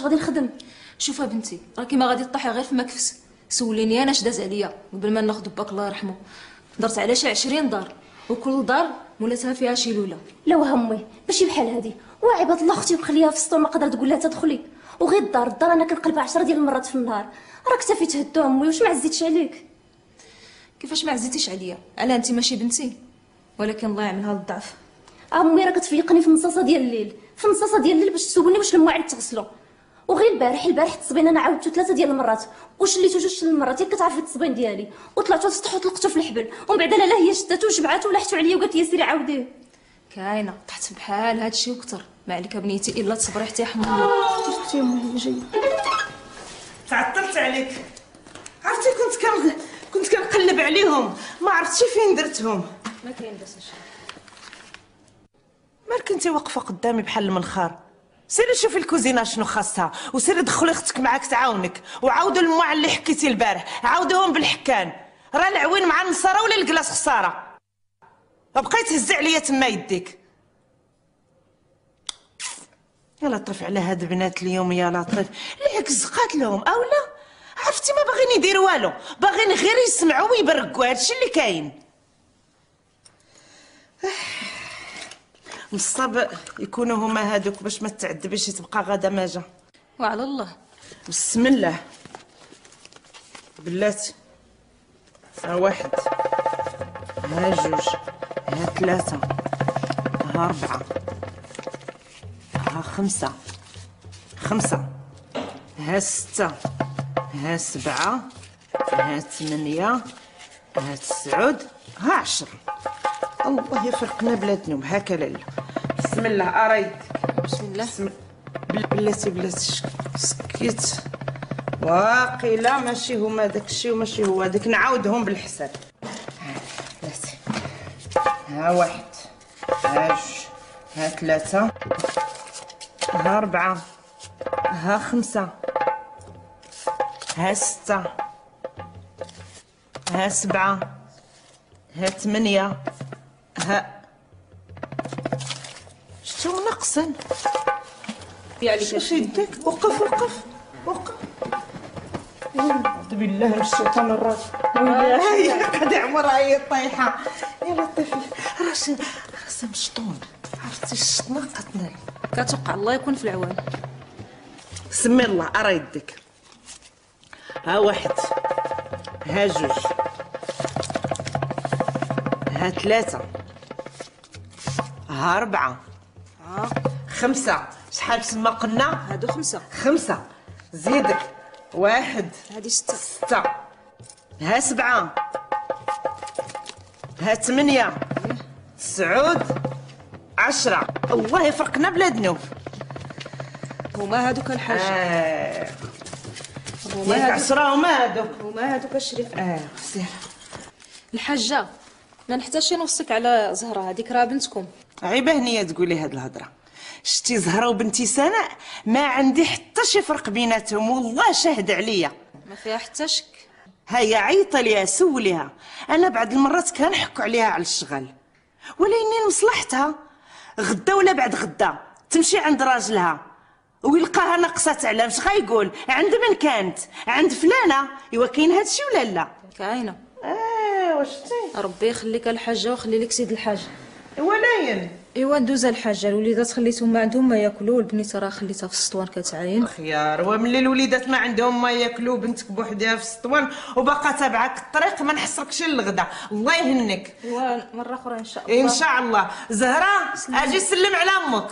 فاش غادي نخدم؟ شوفي بنتي راكي ما غادي تطيحي غير في مكفس. سوليني أنا اش داز عليا قبل ما ناخذ باك الله يرحمه. درت على شي 20 دار وكل دار مولاتها فيها شي لوله لا وهمي ماشي بحال هادي. وعباد الله أختي وخليها في السطور ما قدرت تقول لها تدخلي. وغير الدار الدار أنا كنقلبها عشرة ديال المرات في النهار. راك تافي تهدو أمي واش ما عزيتش عليك؟ كيفاش ما عزيتيش عليا؟ ألا انت ماشي بنتي؟ ولكن الله يعملها للضعف. أمي راه كتفيقني في النصاصه ديال الليل. في النصاصه ديال الليل باش تسولني واش المواعيد تغسلو. وغير البارح البارح التصبين أنا عاودته ثلاثة ديال المرات. وشليتو جوج المرات؟ ياك كتعرفي التصبين ديالي. وطلعتو للسطح وطلقتو في الحبل. ومن بعد أنا لا هي شداتو وجمعاتو ولحتو عليا وقالت لي سيري عاوديه كاينة. طحت بحال هادشي وكتر. ما عليك بنيتي إلا تصبري حتى يحمد الله شفتي أمي هي جاية. تعطلت عليك. عرفتي كنت كان كنت كنقلب عليهم. ما عرفتش فين درتهم. ما كاين باس مالك أنت واقفة قدامي بحال المنخار؟ سيري شوفي الكوزينة شنو خاصها وسيري دخلي أختك معاك تعاونك وعاودوا المواعن اللي حكيتي البارح عاودوهم بالحكان. راه العوين مع النصارى ولا الكلاس خسارة؟ بقيت تهزي عليا تما يديك. يا لطيف على هاد بنات اليوم يا لطيف العكس قاتلهم أو لا عرفتي ما باغيين يديروا والو باغيين غير يسمعوا ويبرقوا هادشي اللي كاين. نصاب يكونوا هما هادوك باش ما تعذبيش تبقى غدا ما جا وعلى الله. بسم الله. بلاتي ها واحد. ها جوج. ها ثلاثة ها أربعة ها خمسة. خمسة. ها ستة. ها سبعة. ها ثمانية. ها تسعود. ها عشرة. الله يفرقنا بلادنا هكا لالا بسم الله أريد. بسم الله. بسم بل- بلاتي بلاتي سكيت. واقيلا ماشي هما داك الشيء وماشي هو. داك نعاودهم بالحساب. ها، بلاتي. ها واحد ها جوج ها ثلاثة ها أربعة ها خمسة ها ستة ها سبعة ها ثمانية ها شتو ناقصين يا عليك شوف يدك وقف وقف وقف. أعوذ بالله من الشيطان الرجيم. هي قد عمرها هي طايحة يا لطيف راسي راسي مشطون. عرفتي الشطنة قتلني كتوقع الله يكون في العوان. سمي الله أرى يدك. ها واحد ها جوج ها ثلاثة. ها أربعة. ها خمسة. شحال تسمى قلنا؟ هادو خمسة. خمسة. زيدك واحد. هادي ستة. ستة. ها سبعة. ها ثمانية. تسعود. عشرة. الله يفرقنا بلا ذنوب هما هادوك الحاجة. آه. هما هادوك عشرة هما هادوك. هما هادوك الشريف. آه سير الحاجة ما نحتاجش نوصيك على زهرة هذيك راه بنتكم. عيبه هنية تقولي هاد الهضرة. شتي زهرة وبنتي سناء ما عندي حتى شي فرق بيناتهم والله شاهد عليا. ما فيها حتى شك. هيا عيطي ليها سوليها أنا بعد المرات كنحكوا عليها على الشغل. ولكن مصلحتها غدا ولا بعد غدا. تمشي عند راجلها. ويلقاها ناقصة تعلم. اش غايقول عند من كانت؟ عند فلانة. إيوا كاين هادشي ولا لا؟ كاينة. آه واش شتي؟ ربي يخليك الحاجة ويخلي لك سيد الحاج ولاين إيوا ندوز الحاجة الوليدات خليتهم ما عندهم ما ياكلوا والبنيته راه خليتها في السطوان كتعاين. خيار وملي الوليدات ما عندهم ما ياكلوا بنتك بوحدها في السطوان وباقا تابعك الطريق ما نحصركش للغدا. الله يهنك. إيوا مرة أخرى إن شاء الله. إن شاء الله. زهرة أجي سلم على أمك.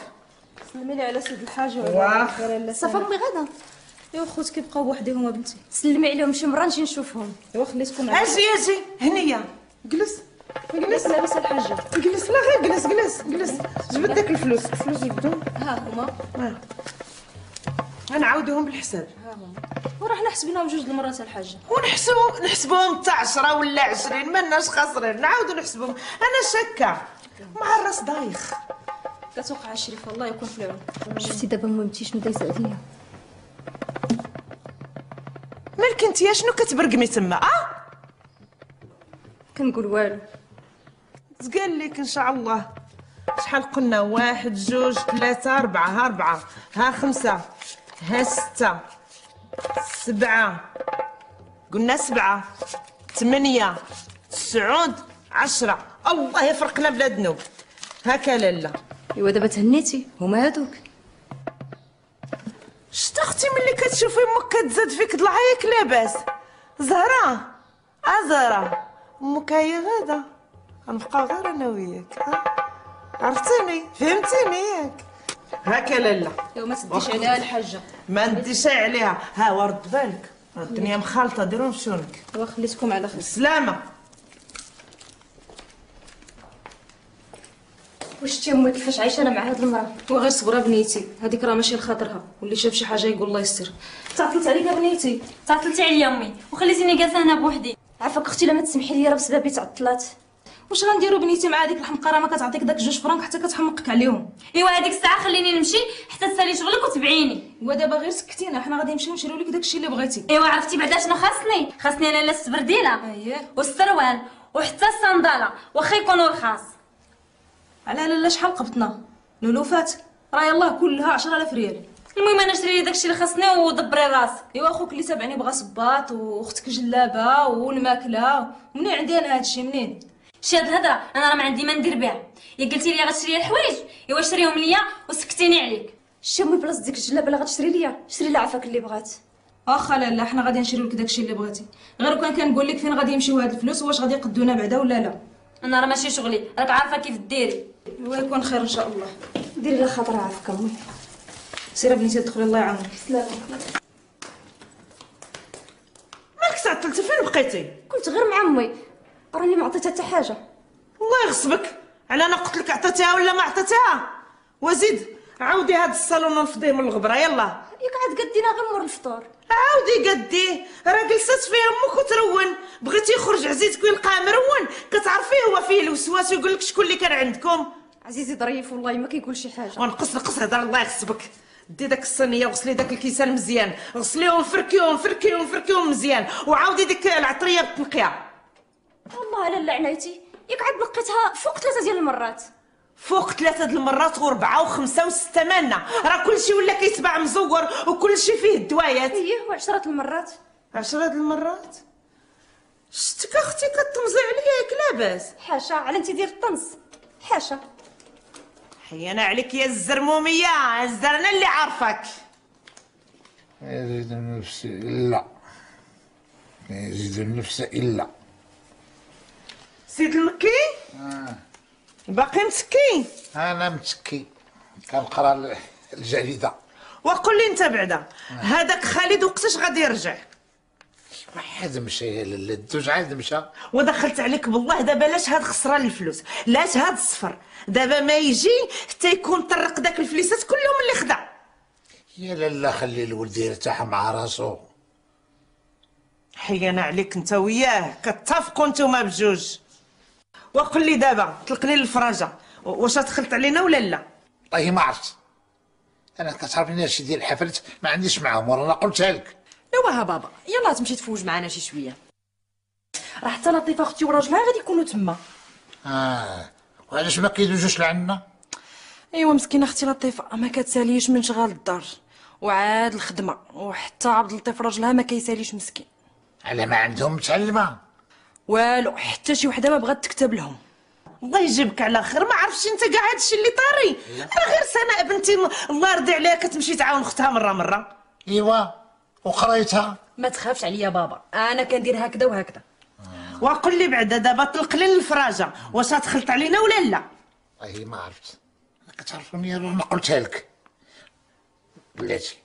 سلمي لي على سيد الحاج واخ. صافي أمي غدا. إيوا خوتك يبقاو بوحدهم بنتي. سلمي عليهم شي مرة نجي نشوفهم. إيوا خليتكم على أجي أجي. هنيه جلس. جلس لاباس الحاجة. جلس لا غير جلس جلس جلس. جبد داك الفلوس الفلوس جبدهم. ها هما. غنعاودوهم بالحساب. ها هما. وراه حنا حسبناهم جوج المرات الحاجة. ونحسبوا نحسبوهم حتى 10 ولا 20 مالناش خاسرين نعاودو نحسبوهم أنا شاكه مع الراس دايخ كتوقع الشريف الله يكون في العون. شفتي دابا امي متي شنو دايزه عليا مالك انت شنو كتبرقمي تما آه؟ كنقول والو. تقال لك إن شاء الله. شحال قلنا؟ واحد جوج ثلاثة أربعة. ها أربعة. ها خمسة. ها ستة. سبعة. قلنا سبعة. ثمانية. تسعود. عشرة. الله يفرقنا بلا ذنوب. هكا لالا إيوا دابا تهنيتي. هما هادوك. شتا أختي ملي كتشوفي أمك كتزاد فيك ضلعها ياك لاباس. زهرة. أه زهرة. أمك هي غادا غنبقاو غير أنا وياك؟ عرفتيني؟ فهمتيني ياك؟ هكا لالا ايوا ما تديش عليها الحاجة. ما نديش عليها. ها ورد بالك. الدنيا مخالطة ديروا مشونك ايوا خليتكم على خير. سلامه واش شتي امي كيفاش عايشة أنا مع هاد المرأة؟ وغير صبره بنيتي. هذيك راه ماشي لخاطرها واللي شاف شي حاجة يقول الله يستر. تعطلت عليك يا بنيتي. تعطلتي عليا أمي. وخليتيني جالسه هنا بوحدي. عافاك أختي لا ما تسمحي لي راه بسببي تعطلات واش غنديروا بنيتي مع هذيك الحمقى راه ما كتعطيك داك جوج فرانك حتى كتحمقك عليهم. إيوا هذيك الساعة خليني نمشي حتى تسالي شغلك وتبعيني. ودابا غير سكتينا حنا غادي نمشيو نشريو لك داكشي اللي بغيتي. إيوا عرفتي بعدا شنو خاصني؟ خاصني لاله السبرديله اييه والسروال وحتى الصندالة واخا يكونوا رخاص على لالا شحال قبطنا لولوفات. راه يلاه كلها 10000 ريال. المهم أنا شري لي داكشي اللي خاصني ودبري راسك. إيوا أخوك اللي تابعني بغا صباط وأختك جلابة والماكلة. منين عندي أنا هادشي؟ منين؟ شي هاد الهضره أنا راه ما عندي ما ندير بها. يا قلتي لي غتشري الحوايج ايوا شريهم ليا وسكتيني عليك. شتي امي بلاصة ديك الجلابة اللي غتشري ليا شري لها عافاك اللي بغات. واخا لالا حنا غادي نشريو لك داكشي اللي بغيتي. غير كان كنقول لك فين غادي يمشيو هاد الفلوس واش غادي يقدونا بعدا ولا لا. أنا راه ماشي شغلي راك عارفة كيف ديري. ويكون خير إن شاء الله. ديري لها خاطر عافاك أمي. سير بنيتي دخلي الله يعاونك. مالك تعطلتي فين بقيتي؟ كنت غير مع أمي. راني ما عطيتها حتى حاجة. الله يغصبك. على أنا قلت لك عطيتيها ولا ما عطيتيها وزيد عاودي هاد الصالون ونفضيه من الغبرة يلا. ياك عاد قدينا غير مور الفطور. عاودي قديه راه جلست فيه أمك وترون. بغيتي يخرج عزيزك ويلقاه مرون كتعرفيه هو فيه الوسواس ويقول لك شكون اللي كان عندكم؟ عزيزي ظريف والله ما كيقول شي حاجة. ونقص نقص هضر الله يغصبك. دي داك الصينية وغسلي داك الكيسان مزيان. غسليهم فركيهم فركيهم فركيهم مزيان. وعاودي ديك العطرية بالتنقيه والله على لعنيتي ياك عاد نقيتها فوق ثلاثة ديال المرات. فوق ثلاثة د المرات وربعة وخمسة وستة مالنا راه كلشي ولا كيتباع مزور وكلشي فيه الدوايات. إيه وعشرة المرات. عشرة د المرات؟ شتك أختي كتمزي عليا ياك لاباس. حاشا على انت ديال الطنس. حاشا. حيانا عليك يا الزرمومية. الزرنا اللي عارفك يزيد النفس إلا. يزيد النفس إلا. سيد المكي باقي مسكين أنا متكي كنقرأ ال- الجريدة. وقول لي انت بعدا هذاك خالد وقتاش غادي يرجع؟ واحد مشى يا لالا الدوج عاد مشى؟ ودخلت عليك بالله دابا لاش هاد خسران الفلوس؟ لاش هاد الصفر؟ دابا ما يجي حتى يكون طرق داك الفليسات كلهم اللي خدا. يا لالا خلي الولد يرتاح مع راسو. حيانا عليك انت وياه. كتفقوا نتوما بجوج. وقل لي دابا طلقني للفراجة. واش دخلت علينا ولا لا؟ والله ما عرفت. أنا كتعرفني هادشي ديال الحفلات ما عنديش معاهم ورانا قلتها لك. نوها بابا يلا تمشي تفوج معنا شي شوية. راه حتى لطيفه أختي وراجلها غادي يكونوا تما. آه وعلاش ما كيدوزوش لعنا؟ أيوا مسكينة أختي لطيفه ما كتساليش من شغال الدار. وعاد الخدمة وحتى عبد اللطيف راجلها ما كيساليش مسكين. على ما عندهم متعلمة. والو حتى شي وحده ما بغات تكتب لهم. الله يجيبك على خير. ما عرفتش انت كاع هادشي اللي طاري. راه غير سناء بنتي الله يرضي عليها كتمشي تعاون اختها مرة مرة. ايوا وقريتها. ما تخافش عليا بابا أنا كندير هكذا وهكذا. وقل لي بعدا دابا طلق لي الفراجة. واش تخلط علينا ولا لا؟ والله ما عرفت. كتعرفني أنا قلتها لك. بلاتي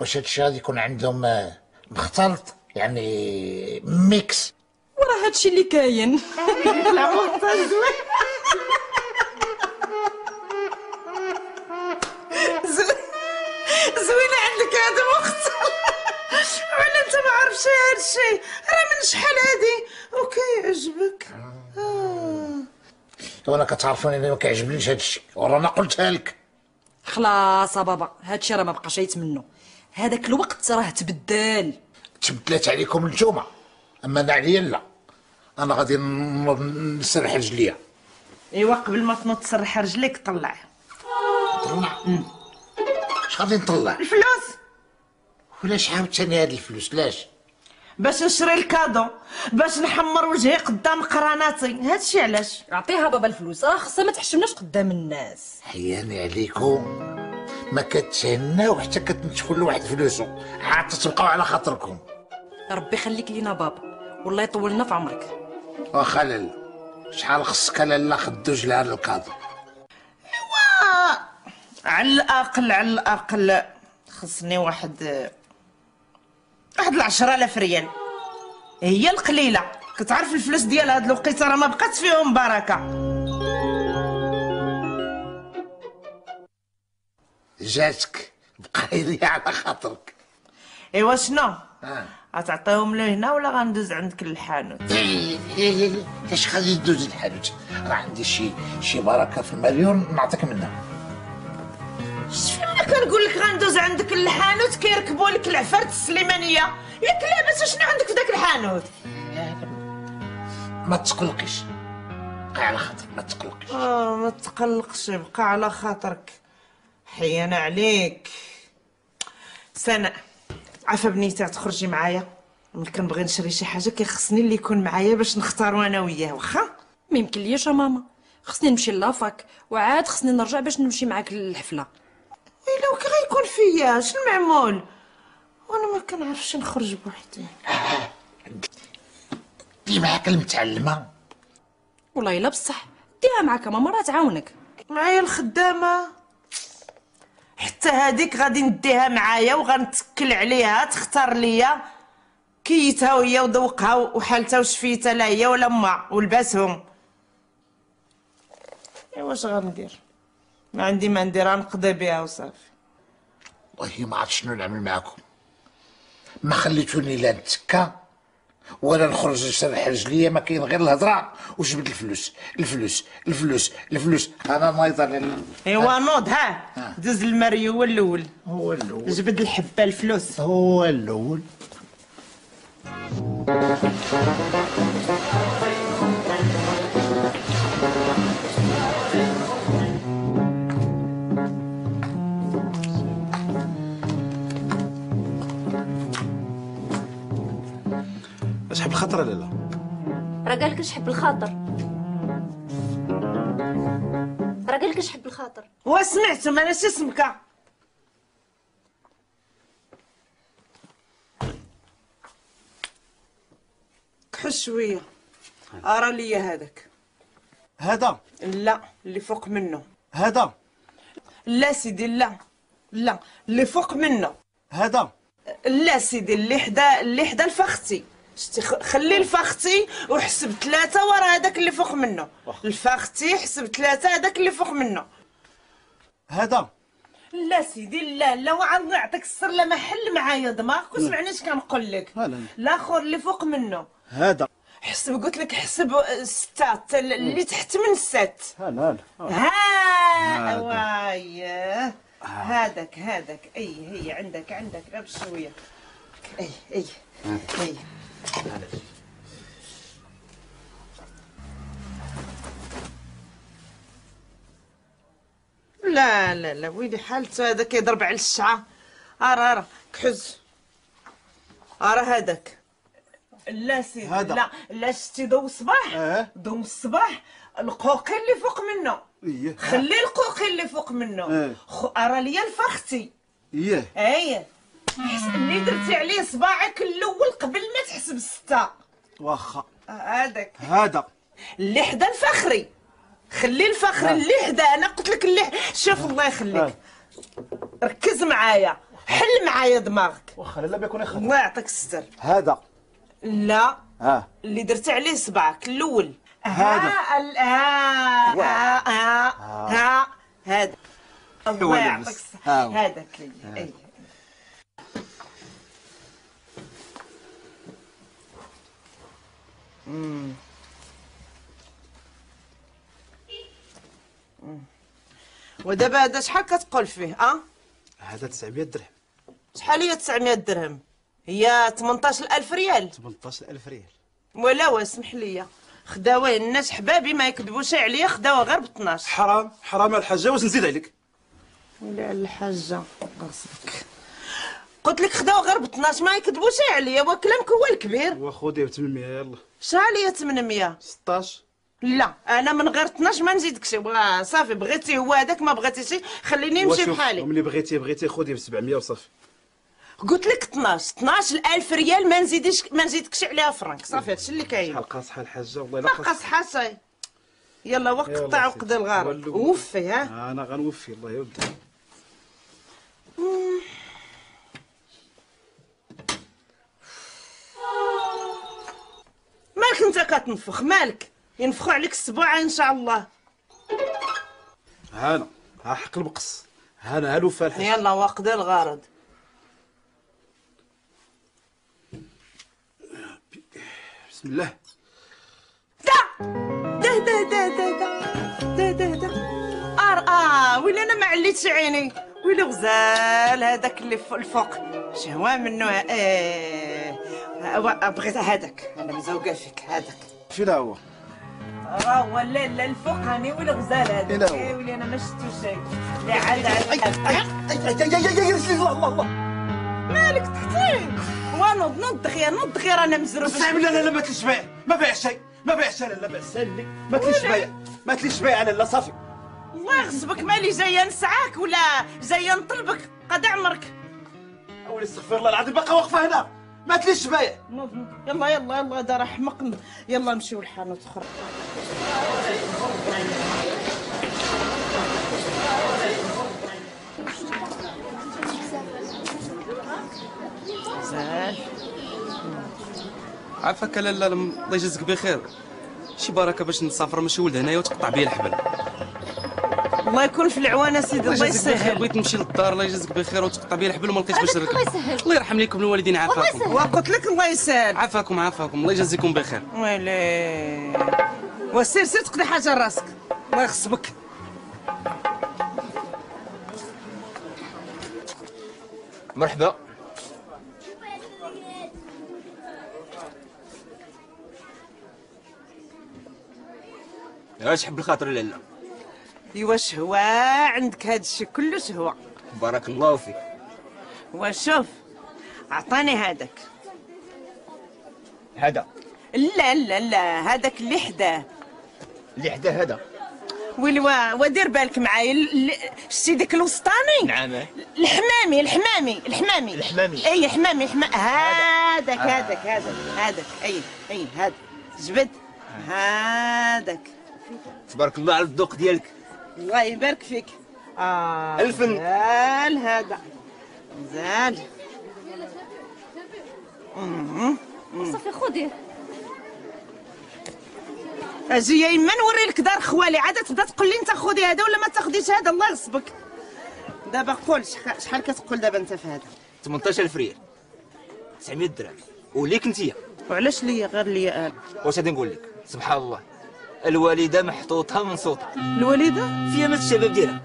واش هادشي غادي يكون عندهم آه، مختلط؟ يعني ميكس. وراه هادشي اللي كاين. زوينة عندك هذا وقت ولا انت ما عارفش هادشي. راه من شحال هادي؟ وكيعجبك. آه. وأنا كتعرفوني أنا ما كيعجبنيش هادشي. ورانا قلتها لك. خلاص يا بابا هادشي راه ما بقاش يتمنوا. هذاك الوقت راه تبدل. تبدلات عليكم نتوما أما أنا عليا لا. أنا غادي نسرح رجليا. إيوا قبل ما تنوض تسرح رجليك طلع. طلع؟ اش غادي نطلع؟ الفلوس. ولاش عاوتاني هاد الفلوس؟ لاش؟ باش نشري الكادو باش نحمر وجهي قدام قراناتي. هادشي علاش؟ عطيها بابا الفلوس. راه خصها ما تحشمناش قدام الناس. حياني عليكم. ما كتهناو حتى كتنتفوا لواحد فلوسو. عاد تبقاو على خاطركم. ربي يخليك لينا بابا. والله يطول في عمرك. واخا لالا شحال خصك لالا خدوج لها الكادو على الأقل على الأقل خصني واحد واحد العشرة آلاف ريال. هي القليلة. كتعرف الفلوس ديال هاد الوقيتة راه ما بقات فيهم بركة. جاتك بقى لي على خاطرك. إيوا شنو؟ آه. غتعطيهم له هنا ولا غندوز عندك للحانوت؟ إيه، إيه، إيه، اش غادي تدوز الحاجة راه عندي شي شي بركة في المليون نعطيك منها. فين كنقول لك غندوز عندك للحانوت؟ كيركبوا لك العفارت السليمانية. ياك لاباس شنو عندك في داك الحانوت؟ ما تقلقيش. بقى على خاطرك ما تقلقيش. آه ما تقلقش بقى على خاطرك. حيانا عليك. سناء عافا بنيتها تخرجي معايا. ملي كنبغي نشري شي حاجة كيخصني اللي يكون معايا باش نختارو أنا وياه واخا؟ ما يمكن ليش يا ماما. خصني نمشي لافاك وعاد خصني نرجع باش نمشي معاك للحفلة. الا وكي غيكون فيا؟ شنو المعمول وأنا ما كنعرفش نخرج بوحدي. دي معاك المتعلمة. والله إلا بصح ديها معاك ماما راه تعاونك. معايا الخدامة. حتى هذيك غادي نديها معايا وغنتكل عليها تختار ليا. كيتها وهي وذوقها وحالتها وشفيتها لا هي ولا ما ولباسهم. ايوا واش غندير؟ ما عندي ما ندير غنقضي بها وصافي. والله ما عرفت شنو نعمل معاكم. ما خليتوني لا نتكا ولا نخرج نسرح رجليا ما كاين غير الهضرة. وجبد الفلوس؟ الفلوس الفلوس الفلوس. أنا نايض على ال- أيوا نوض ها. دوز المري هو الأول. هو الأول. جبد الحبة الفلوس؟ هو الأول. اسحب الخطره لالا راه قال لك شحب الخاطر. راه قال لك شحب الخاطر وسمعتم أنا شو اسمك؟ كحش شوية. أرى لي هذاك. هذا؟ لا اللي فوق منه. هذا؟ لا سيدي لا. لا اللي فوق منه. هذا؟ لا سيدي اللي حدا اللي حدا الفختي شتي خلي الفختي وحسب ثلاثة ورا هذاك اللي فوق منه. الفختي حسب ثلاثة هذاك اللي فوق منه. هذا. لا سيدي لا لا وعاد نعطيك السر لا محل معايا دماغك. وسمعني اش كنقول لك. لا، لا. الآخر اللي فوق منه. هذا. حسب قلت لك حسب ستات اللي تحت من الست. لا لا ها وايه هذاك هذاك. أي هي عندك عندك لا بشويه أي. اي أي. لا لا لا ويلي حالته هذا كيضرب على الشعة. ارا ارا كحز. ارا هذاك. لا سيدي هذا. لا لا شتي ضو الصباح آه. الصباح القوقي اللي فوق منه. إيه. خلي القوقي اللي فوق منه. آه. خ... ارا ليا الفختي إيه. إيه. اللي درتي عليه صباعك الأول قبل ما تحسب السته واخا. آه، هذاك. هذا. اللي حدا الفخري. خلي الفخر اللي حدا أنا قلت لك اللي شوف الله يخليك. آه. ركز معايا. حل معايا دماغك. واخا لا بيكون يخدم الله يعطيك الستر. هذا. لا. آه اللي درت عليه صبعك الأول. هذا. ها ال- ها ها ها. ها. هذا. الله يعطيك. الصحة. هذاك مم. مم. ودابا هذا شحال كتقول فيه آه؟ هذا 900 درهم. شحال هي 900 درهم؟ هي 18000 ريال. 18000 ريال. ولا واسمح لي. خداوه الناس حبابي ما يكذبوش عليا خداوه غير ب 12 حرام حرام الحاجة واش نزيد عليك؟ ولا الحاجة قصدك. قلت لك خداوه غير ب 12 ما يكذبوش عليا؟ وكلامك هو الكبير. وخذي ب 800 يلا. شحال هي 800 16 لا أنا من غير 12 ما نزيدكش صافي بغيتي هو هذاك ما بغيتيش خليني نمشي بحالي. وملي بغيتي بغيتي خذي ب 700 وصافي. قلت لك 12 12000 ريال ما نزيدش ما نزيدكش عليها فرانك. صافي هادشي اللي كاين. شحال قاصحه الحاجة والله ما لا قاصحه حصي يلا وقت يلا قطع سيدي. وقد الغرض ولو. وفي ها؟ أنا غنوفي الله يودي مالك انت كتنفخ. مالك؟ ينفخوا عليك السبوعه إن شاء الله. هانا ها حق المقص هانا هالو فالحش. يلا وقت الغرض. بسم الله. دا دا دا دا دا دا دا دا دا آر آه ويلي أنا ما عليتش عيني. ويلي غزال هذاك اللي فوق الفوق. شهوة منه إيه وا- بغيت هذاك أنا مزوقه فيك هذاك فين هو راه هو لا لا الفوقاني ولا غزال هذاك إلا هو. إيه ويلي أنا ما شفتو شيء لا عاد عاد الله الله مالك تحتي ونوض نوض غير نوض غير أنا مزروب صعب لا لا لا ما تليش بيع ما بيع شيء ما بيع شيء لا بأس لي ما تليش بيع ما تليش بيع لا لا صافي الله يغصبك مالي جاية نسعاك ولا جاية نطلبك قد عمرك اولي استغفر الله العظيم باقا واقفه هنا ما تليش نوض. يلا يلا يلا دار حمق يلا نمشيو لحانوت أخرى عافاك لالا لم- الله يجازيك بخير. شي بركة باش نسافر ماشي ولد هنايا وتقطع بيا الحبل. الله يكون في العوانه سيدي الله يسهل. بغيت نمشي للدار الله يجازيك بخير وتقطع بيا الحبل وما لقيتش باش نركب. الله يسهل. الله يرحم ليكم الوالدين عافاكم. وقلت لك الله يسهل. عافاكم عافاكم. الله يجازيكم بخير. ويلي. وسير سير تقضي حاجة راسك الله يغصبك مرحبا. اش حب الخاطر لالا ايوا شهوة عندك هاد الشيء كله شهوة. بارك الله فيك. وشوف عطاني هذاك هذا. لا لا لا هذاك اللي حداه. اللي حدا هذا. ويلي وا- ودير بالك معايا شتي ديك الوسطاني؟ نعم. الحمامي الحمامي الحمامي. الحمامي. أي حمامي حما هذاك هذاك هذاك هذاك أي أي هذا جبد. هذاك تبارك الله على الذوق ديالك. الله يبارك فيك. آه الفن. زال هذا. زال صافي خذيه أجي يا يما نوري لك دار خوالي عاد تبدا تقول لي أنت خذي هذا ولا ما تاخذيش هذا الله يغصبك. دابا قول شح- شحال كتقول دابا أنت في هذا؟ 18000 ريال. 900 درهم. وليك انتيا وعلاش ليا؟ غير ليا أنا. واش غادي نقول لك؟ سبحان الله. الوالدة محطوطة منصوطه الوالدة؟ فيها مات الشباب ديالها.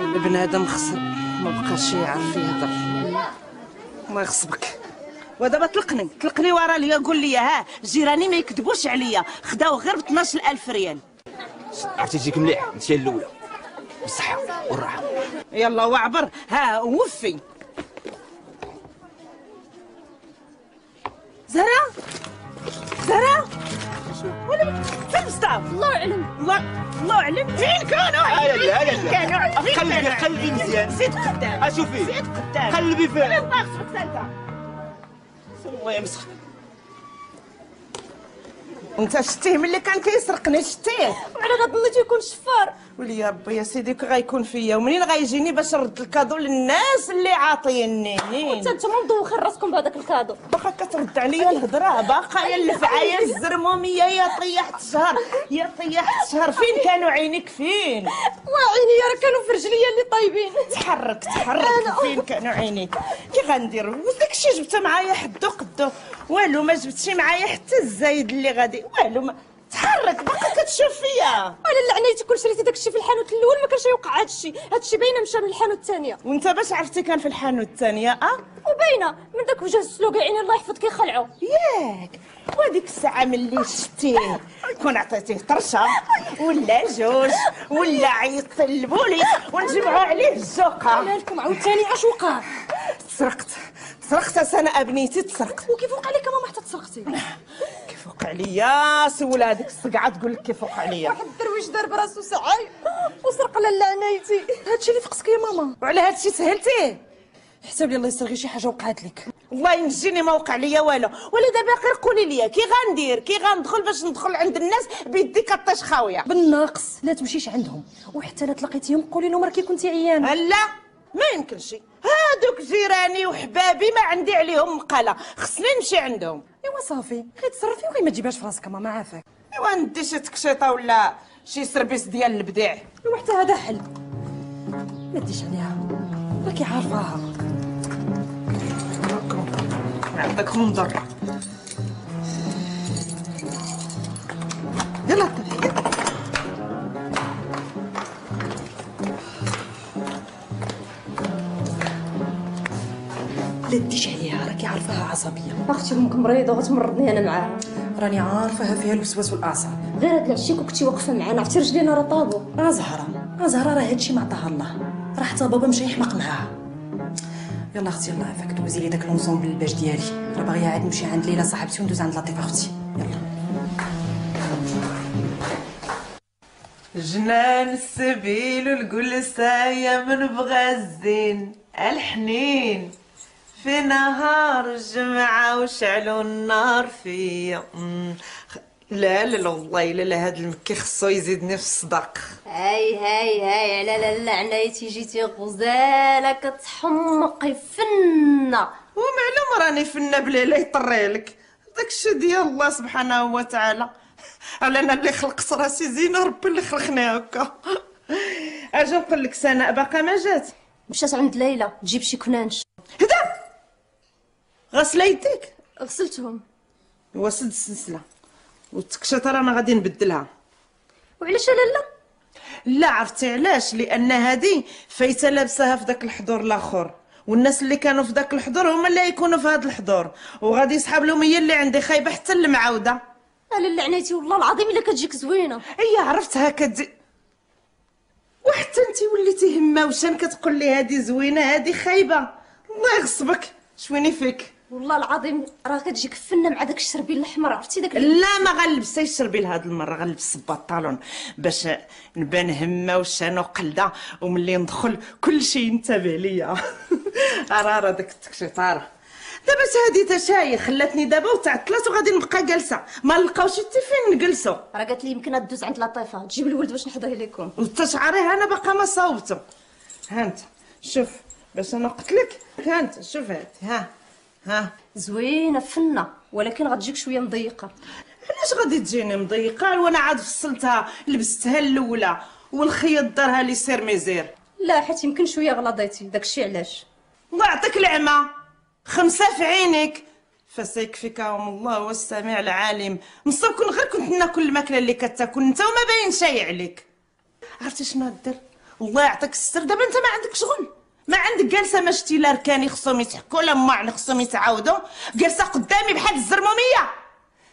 بنادم خسر ما بقاش يعرف يهضر الله يغصبك ودابا طلقني طلقني ورا ليا قول لي ها جيراني ما يكذبوش عليا. خداو غير ب 12000 ريال. عرفتي تجيك مليح؟ انت الاولى بالصحة والراحة. يلا وعبر ها وفي. زهرة؟ زهرة؟ ولا فين مصطفى الله اعلم الله الله اعلم فين كانوا؟ هلا لا هلا كانوا؟ قلبي قلبي مزيان زيد قدام. أشوفي. زيد قدام. قلبي فين الله يخصك انت الله يمسخ. أنت شتيه ملي كان كيسرقني شتيه. وعلى غد نظنيتو يكون شفار. ولي يا ربي يا سيدي كي غيكون فيا؟ ومنين غيجيني باش نرد ال cadeau للناس اللي عاطيني؟ انت نتوما مدوخين راسكم بهذاك ال cadeau؟ باقا كترد عليا الهضرة باقا يا اللفعه الزرموميه يا طيحت الشهر يا طيحت الشهر فين كانوا عينيك؟ فين؟ وعيني راه كانوا في رجليا اللي طايبين. تحرك تحرك. فين كانوا عينيك؟ كي غندير وداك الشيء جبته معايا حدو قدو. والو ما جبتش معايا حتى الزايد اللي غادي. والو ما تحرك باقا كتشوف فيا. ولا لا عنيتي كون شريتي داك الشيء في الحانوت الأول ما كانش يوقع هذا الشيء باينة مشى من الحانوت الثانية. وانت باش عرفتي كان في الحانوت الثانية أه؟ وباينة من داك وجه السلوك عيني الله يحفظ كيخلعوا ياك وهذيك الساعة ملي شتيه كون عطيتيه طرشة ولا جوج ولا عيطت للبوليس ونجمعوا عليه الزوقة. مالكم عاوتاني أش وقع؟ تسرقت تسرقت أنا أبنيتي تسرقت. وكيف وقع لك ماما حتى تسرقتي؟ وقع عليا. سول هذيك الصقعة تقول لك كيف وقع عليا. واحد الدرويش دار براسو سعاي وسرق لاله عنايتي هادشي اللي فقسك يا ماما. وعلى هذا الشيء سهلتيه. حسب لي الله يستر غير شي حاجة وقعت لك. الله ينجيني ما وقع ليا والو. ولا دابا غير قولي لي كي غندير كي غندخل باش ندخل عند الناس بيدي كطيش خاوية. بالناقص لا تمشيش عندهم. وحتى لا تلاقيتيهم قولي لهم راكي كنتي عيانة. لا ما يمكنش هادوك جيراني وحبابي ما عندي عليهم مقالة. خصني نمشي عندهم. إيوا صافي غير تصرفي وغير ما تجيبهاش في راسك ماما عافاك. إيوا ندي شي تكشيطة ولا شي سربيس ديال البديع. إيوا حتى هذا حل. ما ديش عليها. راكي عارفاها. عندك خنزر يلا طلعي لا تديش عليها راكي عارفاها عصبية. أختي أمك مريضة وغتمرضني أنا معاها. راني عارفاها فيها الوسواس والأعصاب. غير هاد العشيك وكنتي واقفة معانا عرفتي رجلينا راه طابو. راه زهرة. راه زهرة راه هادشي ما عطاها الله. راه حتى بابا مشى يحمق معاها. يلا أختي الله يعافاك دوزي لي داك l'ensemble البيج ديالي. راه باغية عاد نمشي عند ليلى صاحبتي وندوز عند لطيفة أختي. يلا. جنان السبيل والجلسة من بغى الزين الحنين. في نهار الجمعة وشعلوا النار فيا. لا لا لا والله لا لا هاد المكي خصو يزيدني في الصداق. هاي هاي هاي على لالا عنايتي جيتي غزالة كتحمقي فنه ومعلوم راني فنا بلا لا يطري لك. داكشي ديال الله سبحانه وتعالى. على أنا اللي خلقت راسي زينه ربي اللي خلقني هكا. أجي نقول لك سناء باقا ما جات. مشات عند ليلى تجيب شي كنانش. غسله يديك غسلتهم. وسد السلسلة. والتكشيطة رانا غادي نبدلها. وعلاش لالا لا؟ عرفتي علاش؟ لأن هادي فايتة لابساها في داك الحضور الآخر. والناس اللي كانوا في داك الحضور هما اللي يكونوا في هذا الحضور. وغادي يسحب لهم هي اللي عندي خايبة حتى المعاودة. لالا عنايتي والله العظيم إلا كتجيك زوينة. اي عرفتها كتجي وحتى انت وليتي هماوشان كتقول لي هادي زوينة هادي خايبة. الله يغصبك. شويني فيك. والله العظيم راه كتجيك فنه مع داك الشربين الأحمر عرفتي داك لا ما غنلبسش الشربيل هاد المرة غنلبس البنطالون باش نبان همة وشانة وقلدة وملي ندخل كل شيء ينتبه ليا. راه داك التكشيطاره دابا هادي تشاي خلاتني دابا وتعطلات وغادي نبقى جالسة. ما نلقاوش حتى فين نجلسوا راه قالت لي يمكن تدوز عند لطيفة. تجيب الولد باش نحضره لكم. وتا شعري أنا باقا ما صاوبته ها أنت شوف باش أنا قلت لك ها أنت شوف هادي ها. ها. زوينة فنة ولكن غتجيك شوية مضيقة. علاش غادي تجيني مضيقة؟ وأنا عاد فصلتها لبستها الأولى والخيط دارها لي سير ميزير. لا حيت يمكن شوية غلطيتي داكشي علاش؟ الله يعطيك العمى. خمسة في عينك فسيكفيكهم الله هو السميع العليم. مصاب كون غير كنت ناكل الماكلة اللي كتاكل انت وما باين شي عليك. عرفتي شنو دير الله يعطيك الستر. دابا انت ما عندك شغل. ما عندك جالسه ما شتي لا ركاني خصهم يتحكوا لا معن خصهم يتعاودوا جالسه قدامي بحال الزرمومية.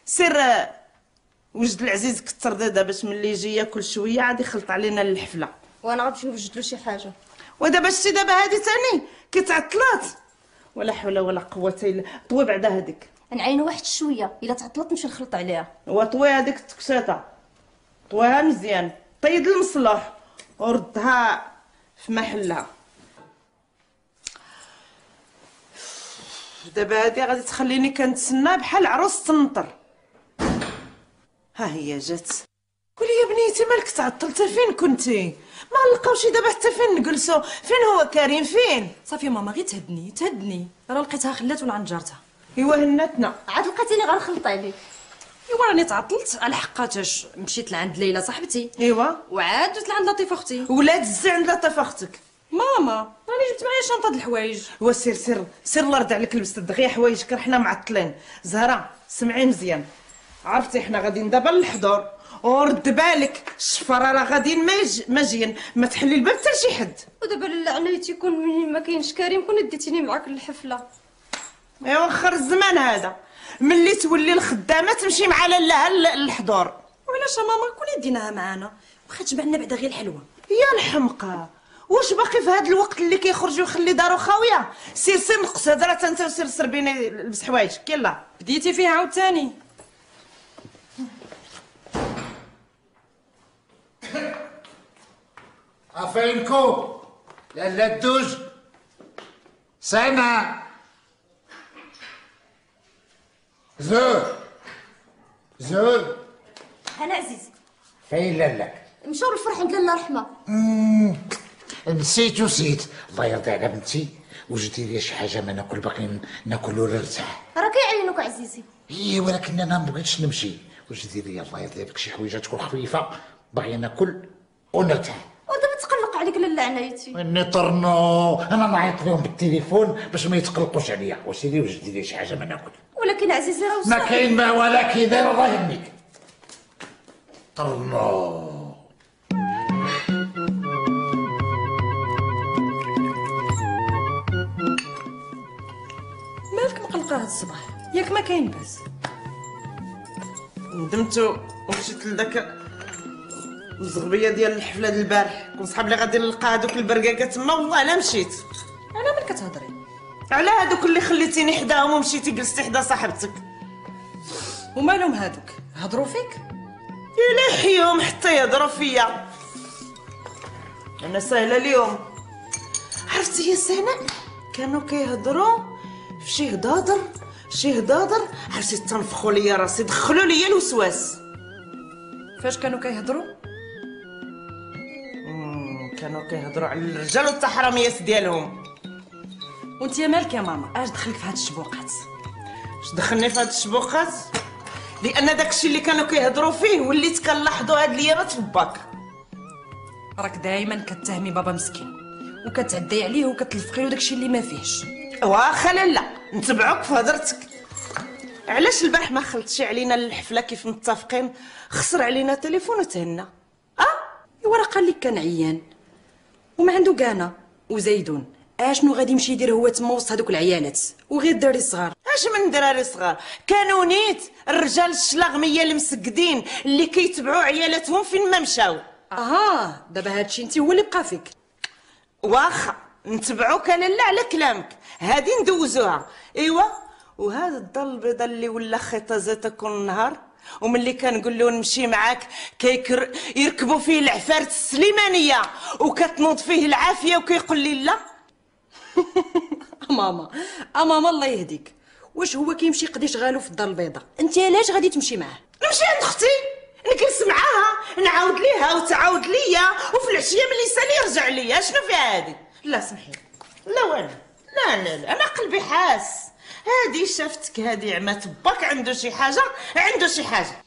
سير آه، وجد العزيز كتر دابا باش ملي يجي ياكل شوية عاد يخلط علينا الحفله وأنا غنمشي نوجد له شي حاجة. ودابا شتي دابا هادي تاني كيتعطلات ولا حول ولا قوة الا طوي بعدا هذيك نعينو واحد شوية إلا تعطلت نمشي نخلط عليها. وطوي هذيك التكشاته طويها مزيان. طيد المصلح. وردها في محلها. دابا هادي غادي تخليني كنتسنى بحال عروس تنطر. ها هي جات. قولي يا بنيتي مالك تعطلتي فين كنتي؟ ما لقاوش دابا حتى فين نجلسوا؟ فين هو كريم؟ فين؟ صافي ماما غير تهدني تهدني. راه لقيتها خلات ولا عند جارتها ايوا هناتنا عاد لقيتيني غنخلط عليك. ايوا راني تعطلت. على حقاتاش مشيت لعند ليلى صاحبتي. ايوا. وعاد جيت لعند لطيفة أختي. ولاد الزي عند لطيفة أختك. ماما راني جبت معايا شنطة د الحوايج. هو سير سير سير الله يرضي عليك لبست دغيا حوايجك راه حنا معطلين. زهرة سمعي مزيان. عرفتي حنا غاديين دابا للحضور. ورد بالك الشفره راه غاديين ماجيين. ما تحلي الباب حتى لشي حد. ودابا لالا عنايتي كون منين ما كاينش كريم كون ديتيني معاك للحفلة. ايوا خر الزمان هذا. ملي تولي الخدامة تمشي مع لالاها ل- للحضور. وعلاش ماما كون ديناها معانا؟ واخا تبعنا بعدا غير الحلوة. يا الحمقى واش باقي في هذا الوقت اللي كيخرج ويخلي دارو خاويه سير سير نقص هضرة انت وسير سربيني لبس حوايجك يلا. بديتي فيها عاوتاني. عفاينكو لالا الدوج سامع. زول. زول. أنا عزيزي. فين لالك؟ مشاو للفرح عند لالا رحمه. نسيت ونسيت الله يرضي على بنتي. وجدي لي شي حاجة ما ناكل باقي ناكل ولا نرتاح راه كيعينوك عزيزي. اي ولكن أنا ما بغيتش نمشي. وجدي لي الله يرضي عليك شي حويجه تكون خفيفة. باغي ناكل ونرتاح. ودابا تقلق عليك لالا عنايتي اني طرنو. أنا نعيط لهم بالتليفون باش ما يتقلقوش عليا. وسيدي وجدي لي شي حاجة ما ناكل. ولكن عزيزي راه ما. كاين ما كيداير الله يهنيك. طرنو. مقلقه هاد الصباح. ياك ما كاين باس ندمت ومشيت لذاك الزغبية ديال الحفلة ديال البارح. كون صحاب لي غادي نلقى هذوك البرقاقه تما والله لا مشيت. على مالك كتهضري. على هذوك اللي خليتيني حداهم ومشيتي جلستي حدا صاحبتك. ومالهم هادوك. هضروا فيك؟ يلحيهم حتى يهضروا فيا. أنا سهلة اليوم. عرفتي يا سناء كانوا كيهضروا في شي هضاضر شي هضاضر عرفتي تنفخوا ليا راسي؟ دخلوا ليا الوسواس. فاش كانوا كيهضروا؟ كانوا كيهضروا على الرجال والتحرميات ديالهم. وانت يا مالك يا ماما اش دخلك في هاد الشبوقات؟ اش دخلني في هاد الشبوقات؟ لأن داكشي اللي كانوا كيهضروا فيه وليت كنلاحظوا هاد ليرات في باك راك دائما كتهمي بابا مسكين وكتعدي عليه وكتلفقي له داكشي اللي ما فيهش. واخا لالا نتبعوك في هضرتك. علاش البارح ما خلطشي علينا الحفلة كيف متفقين؟ خسر علينا تليفون وتهنا ايوا راه قال لك كان عيان. وما عنده كانا وزيدون. اشنو غادي يمشي يدير هو تما وسط هذوك العيالات؟ وغير الدراري الصغار أش من دراري صغار؟ كانوا نيت. الرجال الشلاغميه المسقدين. اللي كيتبعوا عيالاتهم فين ما مشاو. أها. دابا هادشي انت هو اللي بقى فيك. واخا. نتبعوك لالا على كلامك. هادي ندوزوها إيوا وهذا الدار البيضاء اللي ولا خيطة زيتا كل نهار وملي كنقول له نمشي معاك كيكر يركبوا فيه العفارت السليمانية وكتنوض فيه العافية وكيقول لي لا. ماما ماما الله يهديك. واش هو كيمشي يقضي شغالو في الدار البيضاء أنت علاش غادي تمشي معاه؟ نمشي عند أختي نجلس معاها نعاود ليها وتعاود ليا وفي العشية ملي يسالي يرجع ليا. شنو فيها هادي؟ لا سمحي لا والو. لا لا لا أنا قلبي حاس. هادي شافتك هادي عمات باك عنده شي حاجة عنده شي حاجة.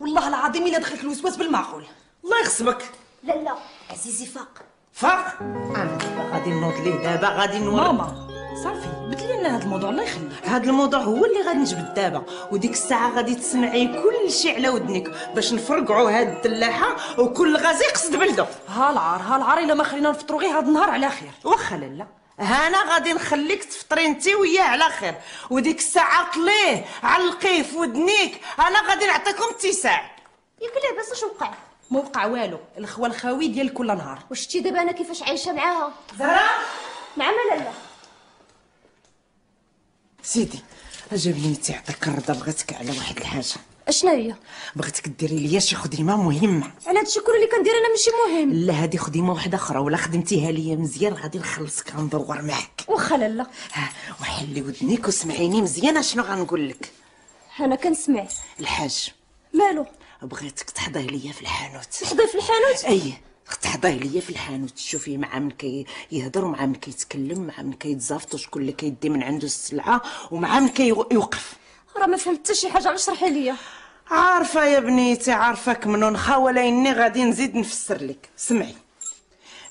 والله العظيم إلا دخلك الوسواس بالمعقول. الله يخصبك لا لا عزيزي فاق. فاق؟ أنا غادي نوض ليه دابا غادي نور ماما صافي بدلي لنا هذا الموضوع الله يخليك. هذا الموضوع هو اللي غادي نجبد دابا وديك الساعة غادي تسمعي كل شيء على ودنك باش نفرقعوا هاد الدلاحة وكل غازي يقصد بلده ها العار ها العار إلا ما خلينا نفطروا غير هذا النهار على خير. واخا لالا هانا غادي نخليك تفطري انت وياه على خير. وديك الساعة طليه علقيه في ودنيك. أنا غادي نعطيكم اتساع. ياك لعبة اش وقع ما وقع والو. الخوه الخاوي ديال كل نهار. واش شتي دابا أنا كيفاش عايشة معاها؟ زهرة؟ نعم لالا سيدي أجا بنيتي يعطيك الرضا بغيتك على واحد الحاجة. اشنا هي بغيتك ديري ليا شي خدمة مهمة. على هادشي كله اللي كندير أنا ماشي مهم. لا هادي خدمة واحدة أخرى ولا خدمتيها ليا مزيان غادي نخلصك غندور معاك واخا لالا ها وحلي ودنيك وسمعيني مزيان أشنو غنقول لك؟ أنا كنسمع. الحاج. مالو؟ بغيتك تحضيه ليا في الحانوت. تحضي في الحانوت؟ أي تحضيه ليا في الحانوت. تشوفيه مع من كي يهضر ومع من كيتكلم مع من كيتزافط وشكون اللي كيدي من عنده السلعة ومع من كيوقف. راه ما فهمت حتى شي حاجة غير شرحي ليا؟ عارفة يا بنيتي عارفاك من نخا ولكني غادي نزيد نفسر لك. سمعي.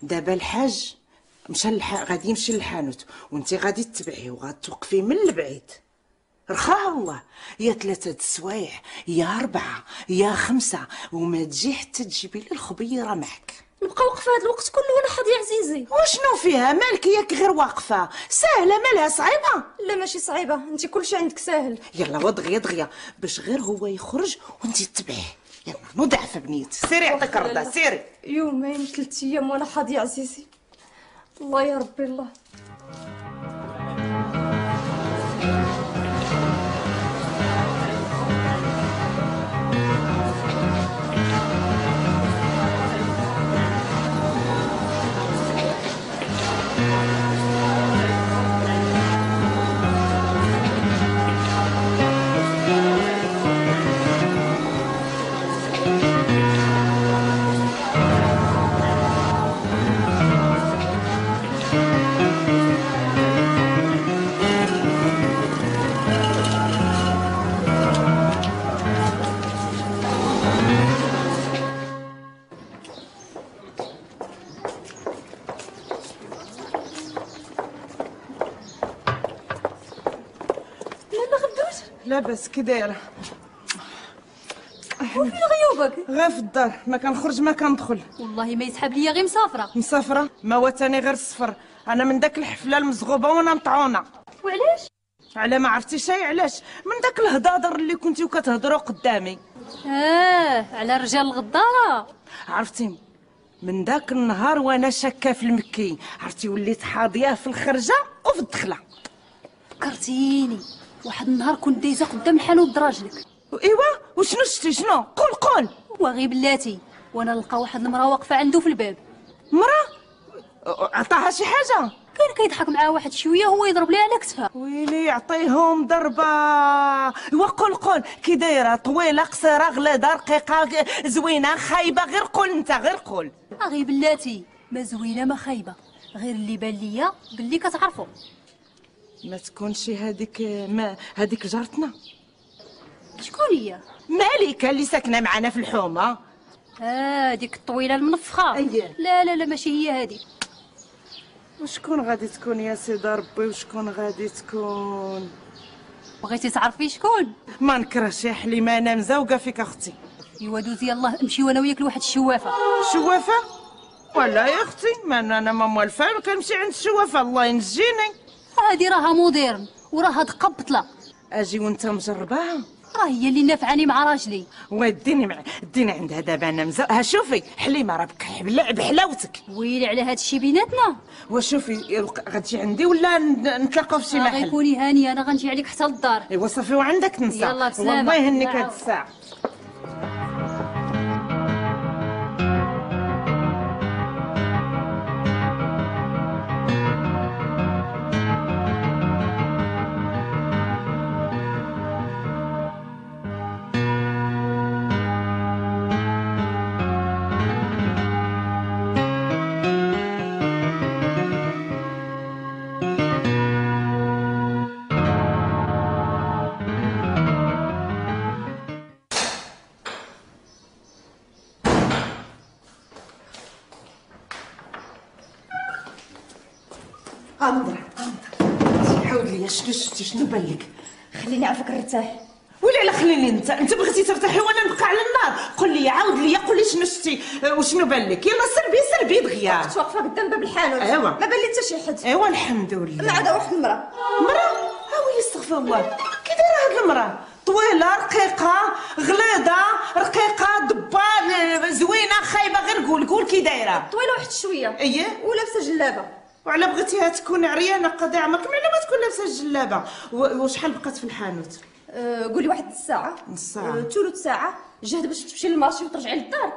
دابا الحاج مشى الح... غادي يمشي للحانوت وانت غادي تتبعيه وغاتوقفي من البعيد. رخاها الله يا ثلاثة السوايع يا أربعة يا خمسة وما تجي حتى تجيبي لي الخبيرة معك. نبقى واقفة هذا الوقت كله وأنا حاضيه عزيزي وشنو فيها؟ مالك ياك غير واقفة. سهلة مالها صعيبة. لا ماشي صعيبة. انت كلشي عندك ساهل يلا ودغيا دغيا باش غير هو يخرج وانت تتبعيه. يلا نضعف بنيت. سيري يعطيك الرضا. سيري. يومين ثلاث أيام وأنا حاضيه عزيزي الله يا ربي الله. لاباس كي دايره وفين غيوبك؟ غير في الدار ما كنخرج ما كندخل. والله ما يسحب ليا غير مسافرة. مسافرة؟ ما واتاني غير الصفر. أنا من داك الحفلة المزغوبة وأنا مطعونة. وعلاش؟ على ما عرفتي شي علاش؟ من داك الهضاضر اللي كنتيو كتهضروا قدامي. آه على الرجال الغدارة. عرفتي؟ من داك النهار وأنا شاكة في المكي. عرفتي وليت حاضية في الخرجة وفي الدخلة. فكرتيني. واحد النهار كنت دايزة قدام الحانوت براجلك ايوا وشنو شتي؟ شنو؟ قول قول. وغي بلاتي وأنا نلقى واحد المرأة واقفة عنده في الباب. مرا عطاها شي حاجة؟ كان كيضحك معاه واحد شوية هو يضرب ليها على كتفها. ويلي يعطيهم ضربة. وقول قول كي دايرة طويلة قصيرة غليظة رقيقة زوينة خايبة غير قول انت غير قول. اغي بلاتي ما زوينة ما خايبة. غير اللي بان ليا باللي كتعرفوا ما تكونش هذيك ما هذيك جارتنا. شكون هي؟ مالكة اللي ساكنة معنا في الحومة. آه ديك الطويلة المنفخة. أيه. لا لا لا ماشي هي هذه. وشكون غادي تكون يا سيدي ربي؟ وشكون غادي تكون؟ بغيتي تعرفي شكون؟ ما نكرهش يا حليمة أنا مزوقة فيك أختي. أيوا دوزي يلاه نمشي وأنا وياك لواحد الشوافة. شوافة؟ ولا يا أختي ما أنا ما موالفة كنمشي عند الشوافة. الله ينجيني. هادي راها moderne وراها دقه بطله أجي وانت مجرباها راه هي اللي نافعاني مع راجلي. وديني مع ديني عندها دابا أنا مزو ها شوفي حليمة راه بك بحلاوتك. ويلي على هاد الشي بيناتنا. وشوفي غتجي عندي ولا نتلاقاو في شي محل؟ غيكوني هانية أنا غنجي عليك حتى للدار. ايوا صافي وعندك تنسى. يلا بسلامة. والله يهنيك. هاد الساعة نرتاح ولا على خليني انت. انت بغيتي ترتاحي وأنا نبقى على النار. قول لي عاود لي قول لي شنو شفتي آه، وشنو بان لك؟ يلا سربي سربي دغيا. كنت واقفة قدام باب الحانوت. أيوا. ما بان لي حتى شي حد. ايوا الحمد لله. ما عاد واحد المراه مرة هاوي استغفر الله. كي دايرة هاد المرأة؟ طويلة رقيقة غليظة رقيقة دبان زوينة خايبة غير قول. قول كي دايرة. طويلة واحد شوية. اييه ولابسه جلابة. وعلى بغيتيها تكون عريانة قضي عمرك ما على ما تكون لابسة الجلابه وشحال بقات في الحانوت؟ قولي واحد نص ساعة. أه ثلث ساعة. جهد باش تمشي لل marché وترجعي للدار.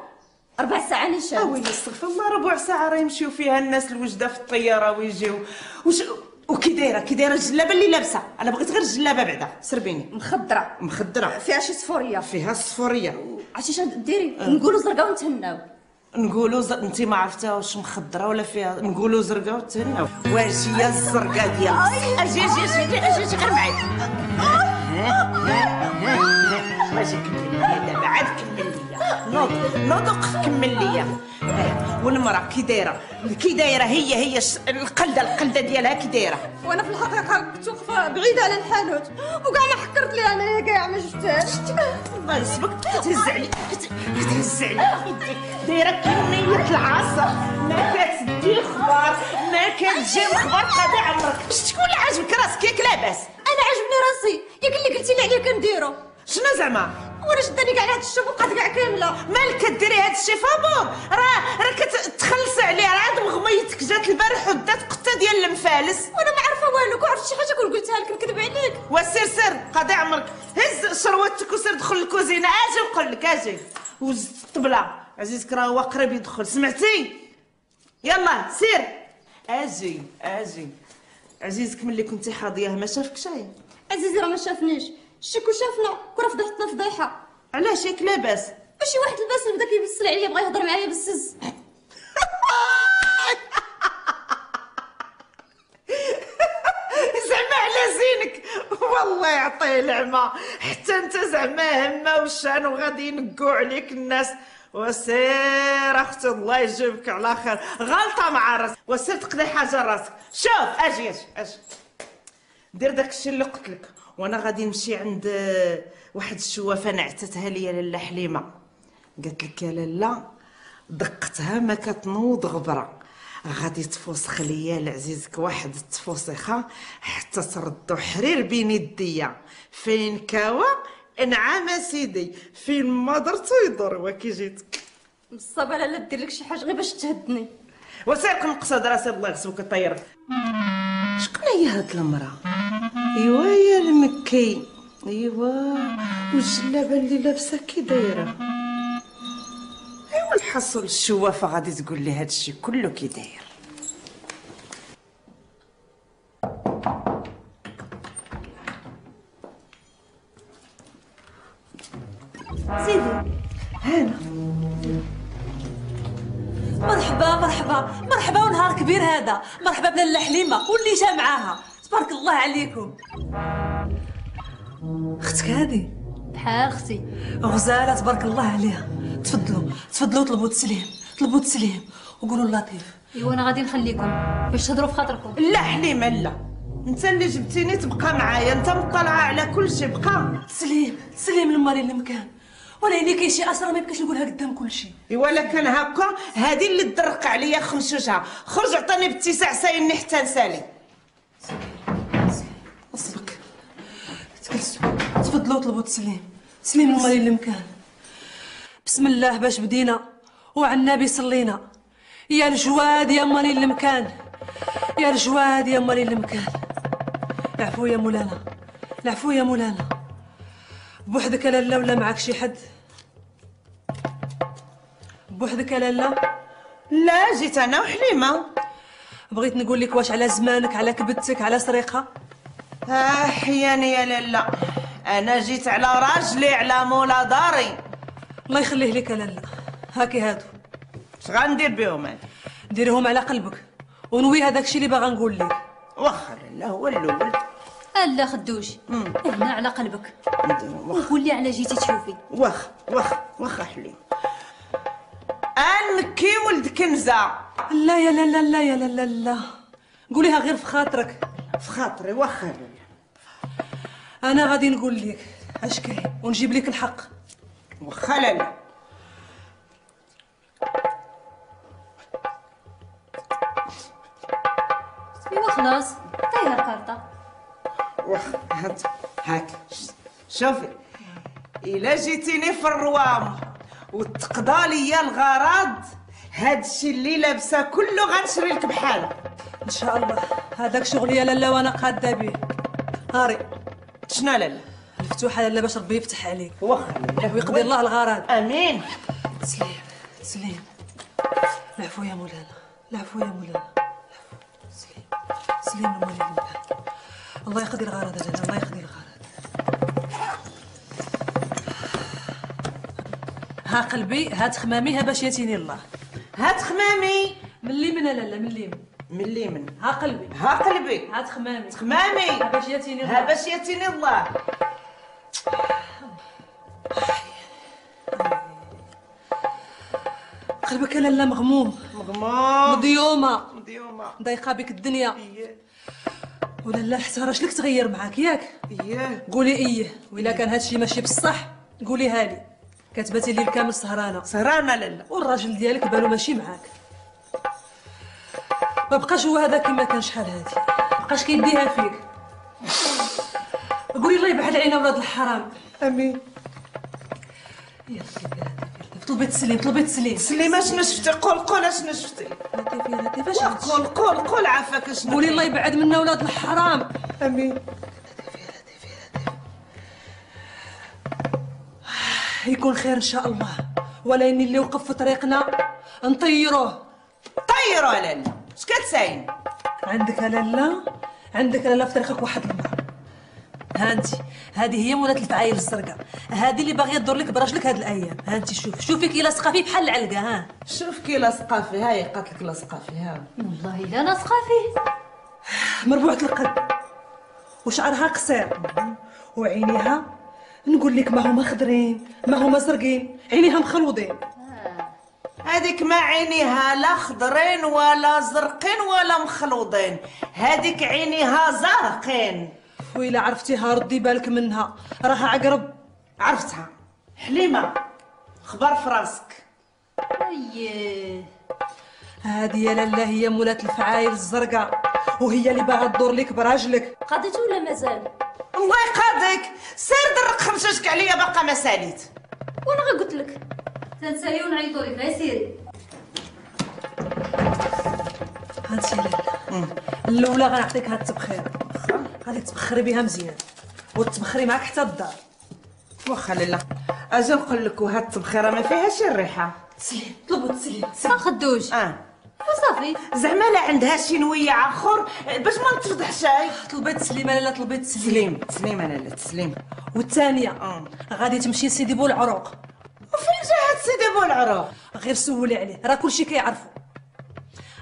ربع ساعة نيشان اويلي استغفر الله. ربع ساعة راه يمشيو فيها الناس الوجدة في الطيارة ويجيو. وش وكي دايره كي دايره الجلابه اللي لابسة. أنا بغيت غير الجلابه بعدا. سربيني. مخضره مخضرة. فيها شي صفورية. فيها الصفوريه عرفتي شنو ديري. نقولوا زرقاء ونتهناو. نقولوا ز... انت ما عرفتها واش مخضره ولا فيها نقولوا زرقاء وتهناو واش هي الزرقاء ديال أجي أجي أجي أجي غير معايا. ماشي كمل دابا عاد كمل لي. نوض نوضق كمل لي. آه، والمرأة كي دايرة كي دايرة هي هي القلدة القلدة ديالها كي دايرة. وأنا في الحقيقة كنت واقفه بعيدة على الحانوت. وكاع ما حكرت ليها انايا كاع ما شفتهاش. الله يسبك كتهز علي كتهز علي دايرة كمية العصا. ما كتدي خبار ما كتجي خبار قضي عمرك باش تكون عاجبك راسك؟ ياك لاباس. أنا عجبني راسي. ياك اللي قلتي لي عليه كنديرو. شنو زعما؟ وأنا شداني كاع هاد الشوب وبقات كاع كاملة. مالك كديري هاد الشي؟ فابور راه راه كتخلصي عليه. راه عاد مغميتك جات البارح ودات قطة ديال المفالس. وأنا ما عارفة والو كون عرفت شي حاجة كون قلتها لك نكذب عليك. وسير سير قضي عمرك. هز شروتك وسير دخل الكوزينة. آجي نقول لك آجي. وزت الطبلة. عزيزك راه هو قريب يدخل. سمعتي؟ يلا سير. آجي آجي. عزيزك ملي كنتي حاضية ما شافك شي؟ عزيزي راه ما شافنيش. شكو شافنا؟ كون فضحتنا فضيحه علاش ياك لاباس شي واحد لباس بدا كيبسل عليا بغا يهضر معايا بالسيف. زعما على زينك. والله يعطيه العمى. حتى أنت زعما همة وشان وغادي ينقوا عليك الناس. وسير أختي الله يجيبك على خير. غلطة مع راسك وسير تقضي حاجة راسك. شوف أجي أجي أجي. دير داك الشيء اللي قلت لك. وأنا غادي نمشي عند آه، واحد الشوافة نعتتها ليا لاله حليمة. قالت لك يا لاله دقتها ما كتنوض غبرة. غادي تفوسخ ليا لعزيزك واحد التفوسخة حتى تردو حرير بين يديا. فين كاوى انعام سيدي فين ما درتو يضر وكي جيتك بالصبا لا دير لك شي حاجة غير باش تهدني. وسير نقصد راسي الله يغسلك الطير شكون هي هاد المرأة؟ ايوا يا المكي. ايوا والجلابه اللي لابسة كي دايرة؟ ايوا الحصل الشوافة غادي تقول لي هاد الشيء كله كي داير. هذا. مرحبا بلاله حليمه واللي جا معاها. تبارك الله عليكم. أختك هذه؟ بحال أختي. غزالة تبارك الله عليها. تفضلوا. تفضلوا طلبوا التسليم طلبوا التسليم وقولوا اللطيف ايوا أنا غادي نخليكم. باش تهضروا في خاطركم. لا حليمه لا. أنت اللي جبتيني تبقى معايا. أنت مطلعة على كل شيء بقى. تسليم. تسليم لمالي المكان وأنا اللي كاين شي اسرار ما يمكنش نقولها قدام كل شيء ايوا لا كان هكا هذه اللي تدرق عليا خمشوشها خرج عطاني باتساع سايني حتى نسالي. اصبك تجلسوا تفضلوا طلبوا التسليم تسليم لمالي المكان بسم الله باش بدينا. وعلى النبي صلينا يا الجواد يا مالي المكان يا الجواد يا مالي المكان العفو يا مولانا. العفو يا مولانا. بوحدك يا لالا ولا معك شي حد. بوحدك يا لالا لا جيت أنا وحليمة. بغيت نقول لك واش على زمانك على كبدتك على سرقة؟ آه حياني يا لالا أنا جيت على راجلي على مولا داري. الله يخليه لك يا لالا هاكي هادو اش غندير بهم أنا؟ ديرهم على قلبك. ونوي هذاك الشيء اللي باغا نقول لك. واخا لالا هو الأول. الا خدوش. هنا على قلبك. وقول لي على جيتي تشوفي. واخا واخا واخا حليم. ان مكي ولد كنزة. لا يا لا لا لا يا لا لا لا. قوليها غير في خاطرك. في خاطري واخا أنا غادي نقول لك اش كاين ونجيب لك الحق. واخا لالا ايوا خلاص. طيها الكارطة. واخا هات هاك. شوفي. إلا جيتيني في الروام وتقضى ليا الغرض هادشي اللي لابسه كله غنشري لك بحاله إن شاء الله. هذاك شغلي يا لالا وأنا قادة به هاري. شنو لالا؟ الفتوحة لالا باش ربي يفتح عليك. واخا ويقضي الله الغرض. آمين. تسليم. تسليم. العفو يا مولانا. العفو يا مولانا. تسليم يا مولانا. الله يقضي الغرض يا لالا الله يقضي الغرض. ها قلبي هات خمامي ها باش ياتيني الله. هات خمامي من اليمين يا لالا من اليمين من. اليمين ها قلبي. ها قلبي. هات خمامي خمامي ها باش ياتيني ها الله باش ياتيني الله. قلبك لالا مغموم مغموم مضيومة. مديومه ضايقه بك الدنيا. ولا لا حتى راش لك تغير معاك ياك. اييه قولي إيه وإلا كان هادشي ماشي بصح قوليها لي كتباتي الليل كامل سهرانة. سهرانة لالا والراجل ديالك بالو ماشي معاك. ما بقاش هو هذا كما كان شحال هادي. بقاش كيديها فيك. قولي الله يبعد علينا ولاد الحرام. آمين. يلا طلبي التسليم طلبي التسليم سليمه شنو شفتي قول قول شنو شفتي لطيفي لطيفي اش قول قول قول عافاك شنو قولي الله يبعد منا ولاد الحرام. امين. يكون خير إن شاء الله. ولا إني اللي وقف في طريقنا نطيروه طيروا لالا اش كتساين عندك لالا عندك لالا في طريقك واحد المرأة ها انت هذه هي مولات الفعايل الزرقاء هذه اللي باغية تدور لك براجلك هاد الأيام. ها انت شوف شوفي كي لاصقه فيه بحال العلقة ها. شوف كي لاصقه فيه هاي قالت لك لاصقه فيه ها. والله لا لاصقه فيه مربوعة القد وشعرها قصير. وعينيها نقول لك ما هما خضرين ما هما زرقين عينيها مخلوضين. هذيك ما عينيها لا خضرين ولا زرقين ولا مخلوطين هذيك عينيها زرقين. وإلا عرفتيها ردي بالك منها. راها عقرب. عرفتها. حليمة. خبر في راسك إيه هذه يا لالا هي مولات الفعايل الزرقاء. وهي اللي باغا تدور لك براجلك. قضيتو ولا مازال؟ الله يقاضيك سير درك خمسوشك عليا باقا ما ساليت. وأنا غا قلت لك. تنسالي ونعيطوا لك غير سيري. هانت يا لالا الأولى غنعطيك هاد التبخير. غادي تبخري بها مزيان وتبخري معاك حتى الدار. واخا لالا أجي نقول لك وهاد التبخيرة ما فيهاش الريحه تسليم طلبوا التسليم ما خدوش. آه. وصافي. زعما لا عندها شي نوية آخر باش ما نتفضحش هاي طلبيت تسليم لالا طلبيت تسليم. تسليم تسليم أنا لا تسليم. والثانية آه. غادي تمشي لسيدي بولعروق وفين جا هاد سيدي بولعروق غير سولي عليه راه كلشي كيعرفو.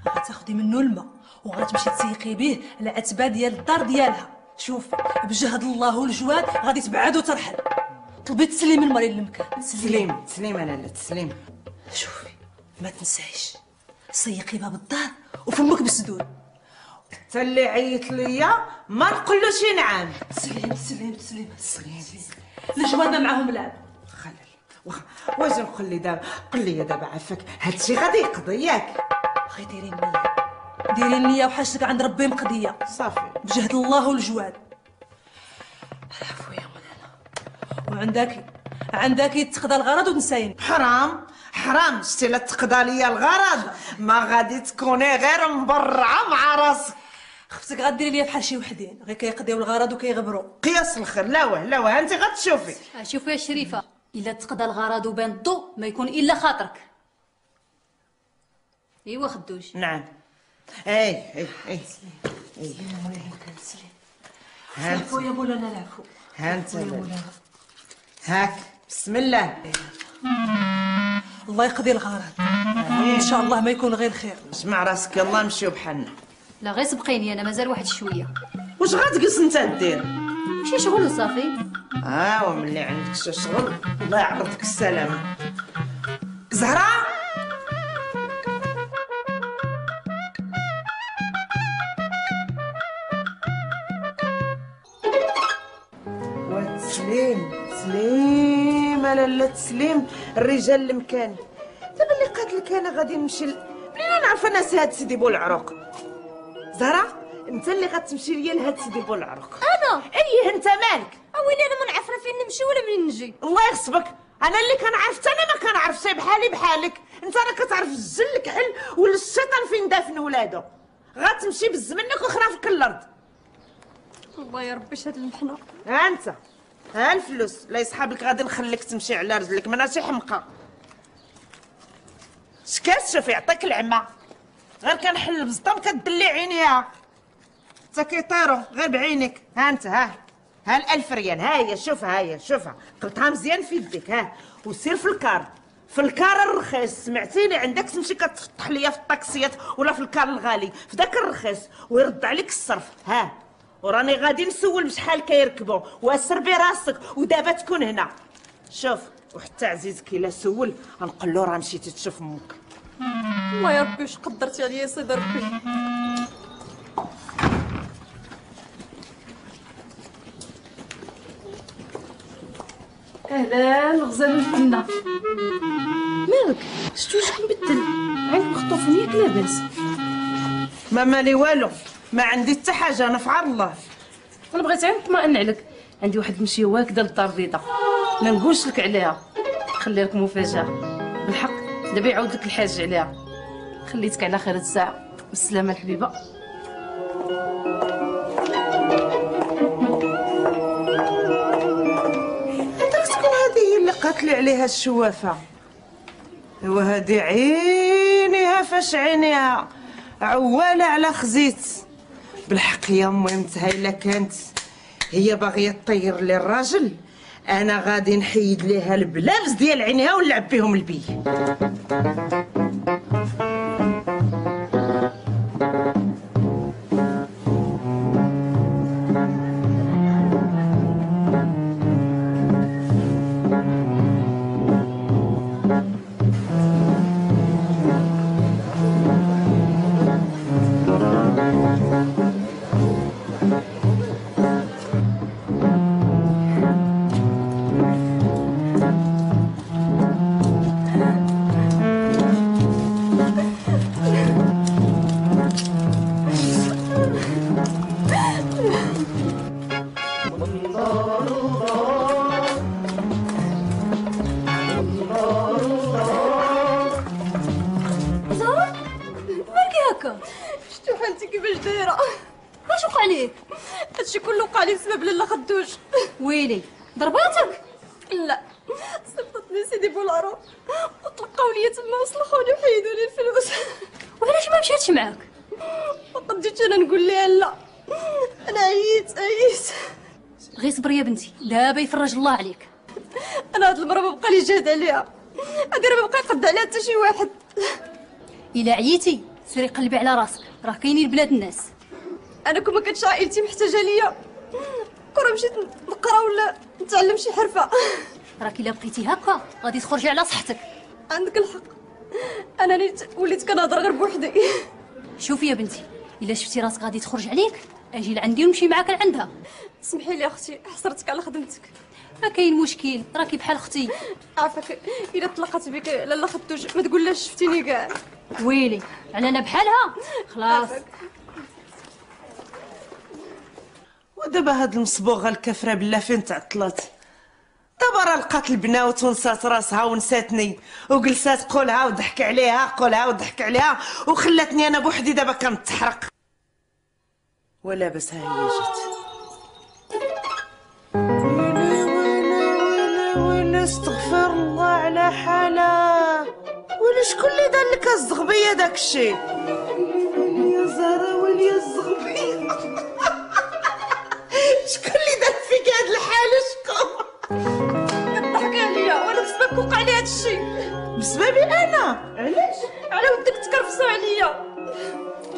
غتاخدي منه الماء وغتمشي تسيقي به العتبه ديال الدار ديالها. شوف بجهد الله والجواد غادي تبعد وترحل. طلبي تسليم من مريض المكان تسليم تسليم أنا لا تسليم. شوفي ما تنسايش. سيقي باب الدار وفمك بالسدود حتى اللي عيط ليا ما نقولوش نعم. تسليم تسليم تسليم. تسليم. الجواد ما معاهم لعب. خلل. واخا واش نقول لي دابا؟ قل لي دابا عافاك هادشي غادي يقضي ياك غير ديري النية ديري النية وحاجتك عند ربي مقضية. صافي. بجهد الله والجواد. العفو يا مولانا وعندك عندك تقضى الغرض وتنساين حرام حرام. شتي لا تقضى ليا الغرض. ما غادي تكوني غير مبرعة مع راسك. خفتك غديري ليا بحال شي وحدين. غير كيقضيو الغرض وكيغبروا قياس الخير. لا واه لا واه. انت غتشوفي. شوفي يا شريفة إلا تقضى الغرض وبان الضوء ما يكون إلا خاطرك. إيوا خدوش. نعم. اي اي اي هانت العفو يا مولانا العفو هانت هاك بسم الله الله يقضي الغرض إن شاء الله ما يكون غير خير. اسمع راسك يلا نمشيو بحالنا. لا غير سبقيني أنا مازال واحد شوية. واش غتجلس أنت دير؟ ماشي شغل وصافي آه وملي عندك شي شغل. الله يعرضك السلامة. زهرة؟ تسليم لالا تسليم الرجال المكان. دابا اللي قالت لك أنا غادي نمشي منين أنا عارفه ناس هاد سيدي بولعروق زهرة أنت اللي غتمشي ليا لهاد سيدي بولعروق أنا؟ إيه أنت مالك؟ اويلي أنا ما نعرف لا فين نمشي ولا منين نجي؟ الله يغصبك أنا اللي كنعرف أنا ما كنعرف شي بحالي بحالك. أنت راه كتعرف الجل الكحل ولا الشيطان فين دافن ولادو. غتمشي بز منك وخرافك الأرض. الله يا ربي شهد المحنة. ها أنت. ها الفلوس لا يصحاب لك غادي نخليك تمشي على رجلك منا شي حمقى. شكات شوف يعطيك العمى. غير كنحل بزطام كدلي عينيها. حتى كيطيروا غير بعينك ها انت ها. ها الألف ريال ها هي شوفها ها هي شوفها. قلتها مزيان في يديك ها. وسير في الكار. في الكار الرخيص سمعتيني عندك تمشي كتفتح ليا في الطاكسيات ولا في الكار الغالي. في داك الرخيص ويرد عليك الصرف ها. وراني غادي نسول بشحال كيركبوا واسر براسك ودابا تكون هنا. شوف وحتى عزيزك إلا سول غنقول له راه مشيتي تشوف أمك الله يا ربي واش قدرتي عليا يا سيدي ربي؟ أهلا غزال الجنة مالك؟ شتو وجهك مبدل عينك مخطوفين ياك لاباس. ما مالي والو. ما عندي حتى حاجة أنا في عار الله. أنا بغيت غير نطمئن عليك. عندي واحد المشيه واكده للدار البيضاء ما نقولش لك عليها. خلي لك مفاجأة. بالحق دابا يعاود لك الحاج عليها. خليتك على خير الساعة. بالسلامه الحبيبة. اللي قاتلي عليها الشوافة؟ ايوا هذه عينيها فاش عينيها؟ عوالة على خزيت. بالحق يا أمي متهايله كانت. هي باغية تطير لي الراجل. أنا غادي نحيد ليها البلابس ديال عينيها ونلعب بهم البي. يفرج الله عليك. أنا هاد المرة ما بقى لي جهد عليها. هادي راه ما بقى يقد عليها حتى شي واحد. الا عييتي سيري قلبي على راسك. راه كاينين بلاد الناس. أنا كون ما كانتش عائلتي محتاجة ليا. كون مشيت نقرا ولا نتعلم شي حرفة. راك إلا بقيتي هكا غادي تخرجي على صحتك. عندك الحق. أنا نيت وليت كنهضر غير بوحدي. شوفي يا بنتي إلا شفتي راسك غادي تخرج عليك أجي لعندي ونمشي معاك لعندها. سمحي لي أختي حصرتك على خدمتك. ما كاين مشكل راكي بحال أختي. عافاك. إلا طلقت بك لالا خدوش ما تقولهاش شفتيني كاع. ويلي على أنا بحالها؟ خلاص. ودابا هاد المصبوغه الكافره بالله فين تعطلات دابا راه لقات البناوت ونسات راسها ونساتني وجلسات قولها وضحك عليها قولها وضحك عليها وخلاتني أنا بوحدي دابا كنتحرق. ولا بس ها هي جات. استغفر الله على حالها ويلي شكون اللي دار لك الزغبيه داك الشيء يا زهره ويلي يا الزغبيه شكون اللي دار فيك هاد الحاله شكون؟ كضحكي عليا. وأنا بسببك وقع لي هاد الشيء بسببي أنا؟ علاش؟ على ودك تكرفسوا عليا.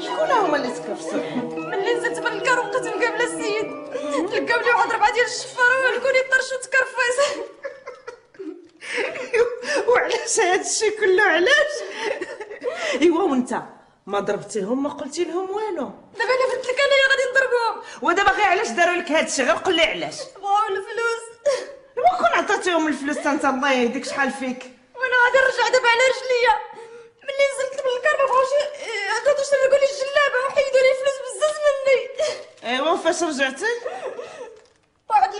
شكون هما اللي تكرفسوا ملي نزلت من الكار وبقيت مقابله السيد. لقاو لي واحد ربعة ديال الشفاره وهلكوني طرش وتكرفس وعلاش هاد الشيء كله علاش؟ ايوا وانت ما ضربتيهم ما قلتي لهم والو. دابا أنا قلت لك انايا غادي نضربهم. ودابا غير علاش داروا لك هاد الشيء؟ غير قول لي علاش. بغاو الفلوس. تمشيهم الفلوس انت الله يهديك شحال فيك؟ وأنا غادي نرجع دابا على رجليا. ملي نزلت من الكار ما بغاوش هادو سرقوا لي الجلابة وحيدوا لي فلوس بزاف مني. ايوا وفاش رجعتي؟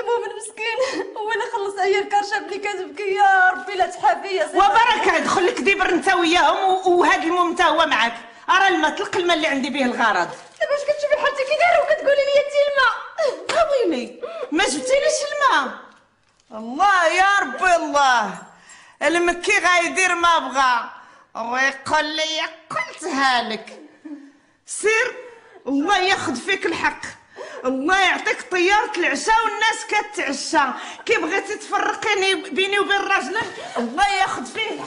المؤمن مسكين. هو اللي خلص هي الكار شاف لي كتبكي يا ربي لا تحافي يا سيدي. وبركة دخل لك ديبر أنت وياهم وهاد المهم تا هو معاك. أرى الماء طلق الماء اللي عندي به الغرض. دابا اش كتشوفي حالتي كي دايرة وكتقولي لي انت الماء؟ ويلي. ما جبتيليش الماء. الله يا ربي الله. المكي غايدير ما بغى ويقول لي قلتها لك سير الله ياخذ فيك الحق. الله يعطيك طيارة العشاء والناس كتعشى. كي بغيتي تفرقيني بيني وبين راجلك الله ياخذ فيه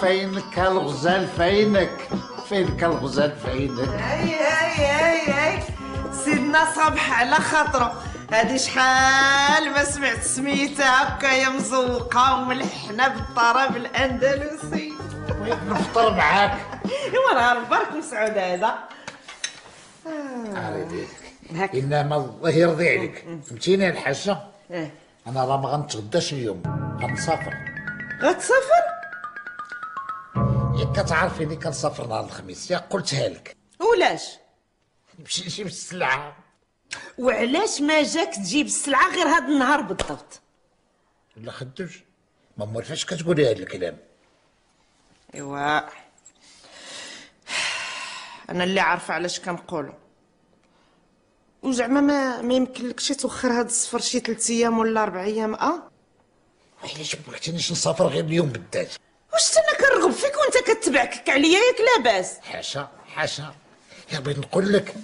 فينك الغزال فينك؟ فينك الغزال فينك؟ هاي هاي هاي هاي. سيدنا صبح على خاطره هادي شحال ما سمعت سميتها هكايا مزوقة وملحنة بالطرب الأندلسي. نفطر معاك. ايوا نهار مبارك مسعود هذا. هاك إنما الله يرضي عليك فهمتيني الحاجة. أنا راه ما غنتغداش اليوم. غنسافر. غتسافر؟ ياك كتعرفيني كنسافر نهار الخميس. يا قلتها لك. ولاش؟ نمشي نجيب السلعه وعلاش ما جاك تجيب السلعة غير هاد النهار بالضبط؟ ولا خدوش. ما فاش كتقولي هاد الكلام. إيوا. أنا اللي عارفة علاش كنقولوا وزعما ما ما يمكن لكش توخر هاد السفر شي ثلاث أيام ولا أربع أيام آه؟ ما بغيتينيش نسافر غير اليوم بالذات. واش أنا كنرغب فيك وأنت كتبعك؟ عليا ياك لاباس. حاشا حاشا. يا بغيت نقول لك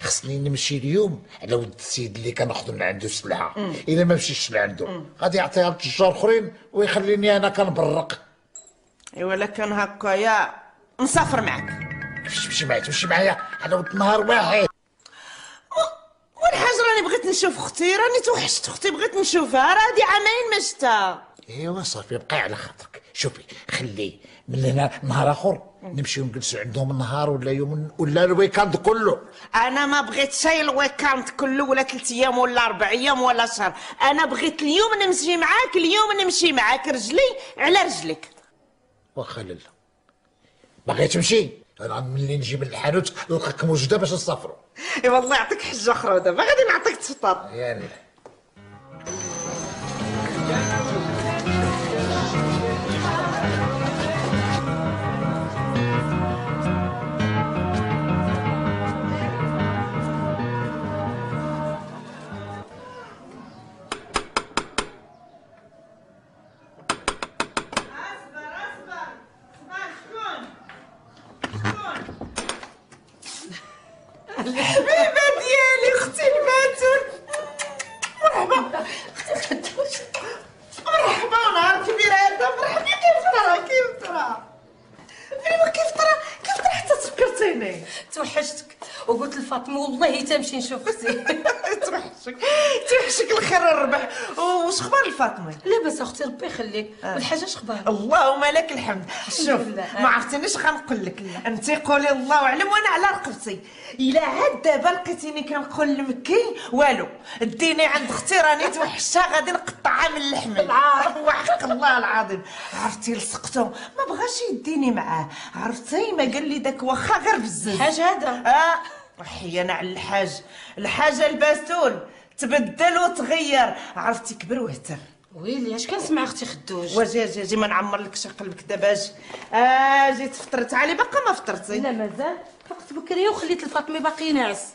خصني نمشي اليوم على ود السيد اللي كناخذ من عنده السلعه إلا ما مشيتش لعنده غادي يعطيها لتجار اخرين ويخليني أنا كنبرق. ايوا لا كان هكايا نسافر معاك كيفاش تمشي معايا تمشي معايا على ود نهار واحد. والحاجة راني بغيت نشوف أختي راني توحشت أختي بغيت نشوفها راه هادي عامين ما شفتها إيوا صافي بقي على خاطرك. شوفي خلي من هنا نهار آخر نمشيو نجلسوا عندهم النهار ولا يوم ولا الويكاند كله. أنا ما بغيت شي ال week-end كله ولا ثلاث أيام ولا أربع أيام ولا شهر. أنا بغيت اليوم نمشي معاك اليوم نمشي معاك رجلي على رجلك. واخا لالا باغي تمشي؟ أنا ملي نجي من الحانوت نلقاك موجوده باش نسافروا. ايوا الله يعطيك حجة أخرى دابا غادي نعطيك تفطر يعني. تمشي نشوف أختي توحشك توحشك الخير والربح واش أخبار الفاطمة؟ لاباس أختي ربي يخليك. والحاجة اش أخبارك؟ اللهم لك الحمد. شوف. ما عرفتنيش غنقول لك. أنت قولي الله أعلم وأنا على رقبتي. إلا عاد دابا لقيتيني كنقول لمكي. والو اديني عند أختي راني توحشتها غادي نقطعها من اللحم. وحق الله العظيم. عرفتي لصقتو ما بغاش يديني معاه. عرفتي؟ ما قال لي داك واخا غير بزاف الحاج هذا؟ آه. وحيانا على الحاج. الحاجة الباسول تبدل وتغير. عرفتي كبر واهتر ويلي اش كنسمع أختي خدوش؟ واجي أجي أجي ما نعمر لكش قلبك دابا أجي. أجي تفطرت. علي باقا ما فطرتي. لا مازال. فقت بكري وخليت الفاطمة باقي ناعس.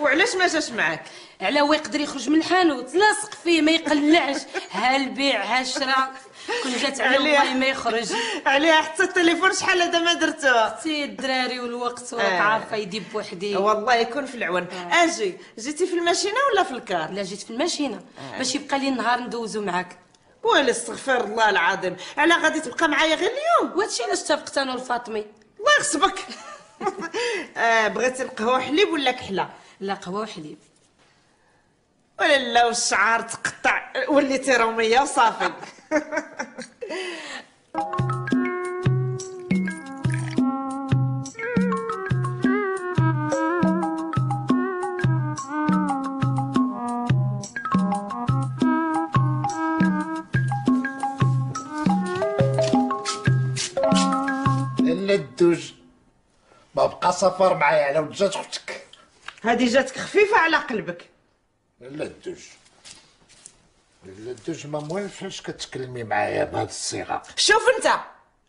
وعلاش ما جاش معاك؟ على هو يقدر يخرج من الحانوت لاصق فيه ما يقلعش. ها البيع ها الشراء. كون جات عليها. والله ما يخرج. عليها حتى التليفون شحال هذا ما درتوه سي الدراري والوقت وراك آه. عارفة يدي بوحدي. والله يكون في العون. أجي جيتي في الماشينة ولا في الكار؟ لا جيت في الماشينة. باش يبقى لي النهار ندوزو معاك. ولا استغفر الله العظيم. على غادي تبقى معايا غير اليوم؟ وهادشي علاش اتفقت أنا وفاطمه الله يغصبك آه بغيتي القهوة حليب ولا كحلة؟ لا قهوة وحليب ولا لا والشعار تقطع وليتي روميه وصافي. الدوج ما بقى سفر معايا على وجهه أختك هادي جاتك خفيفة على قلبك. لا الدوج لا الدوج ما موالفاش كتكلمي معايا بهاد الصيغة. شوف انت.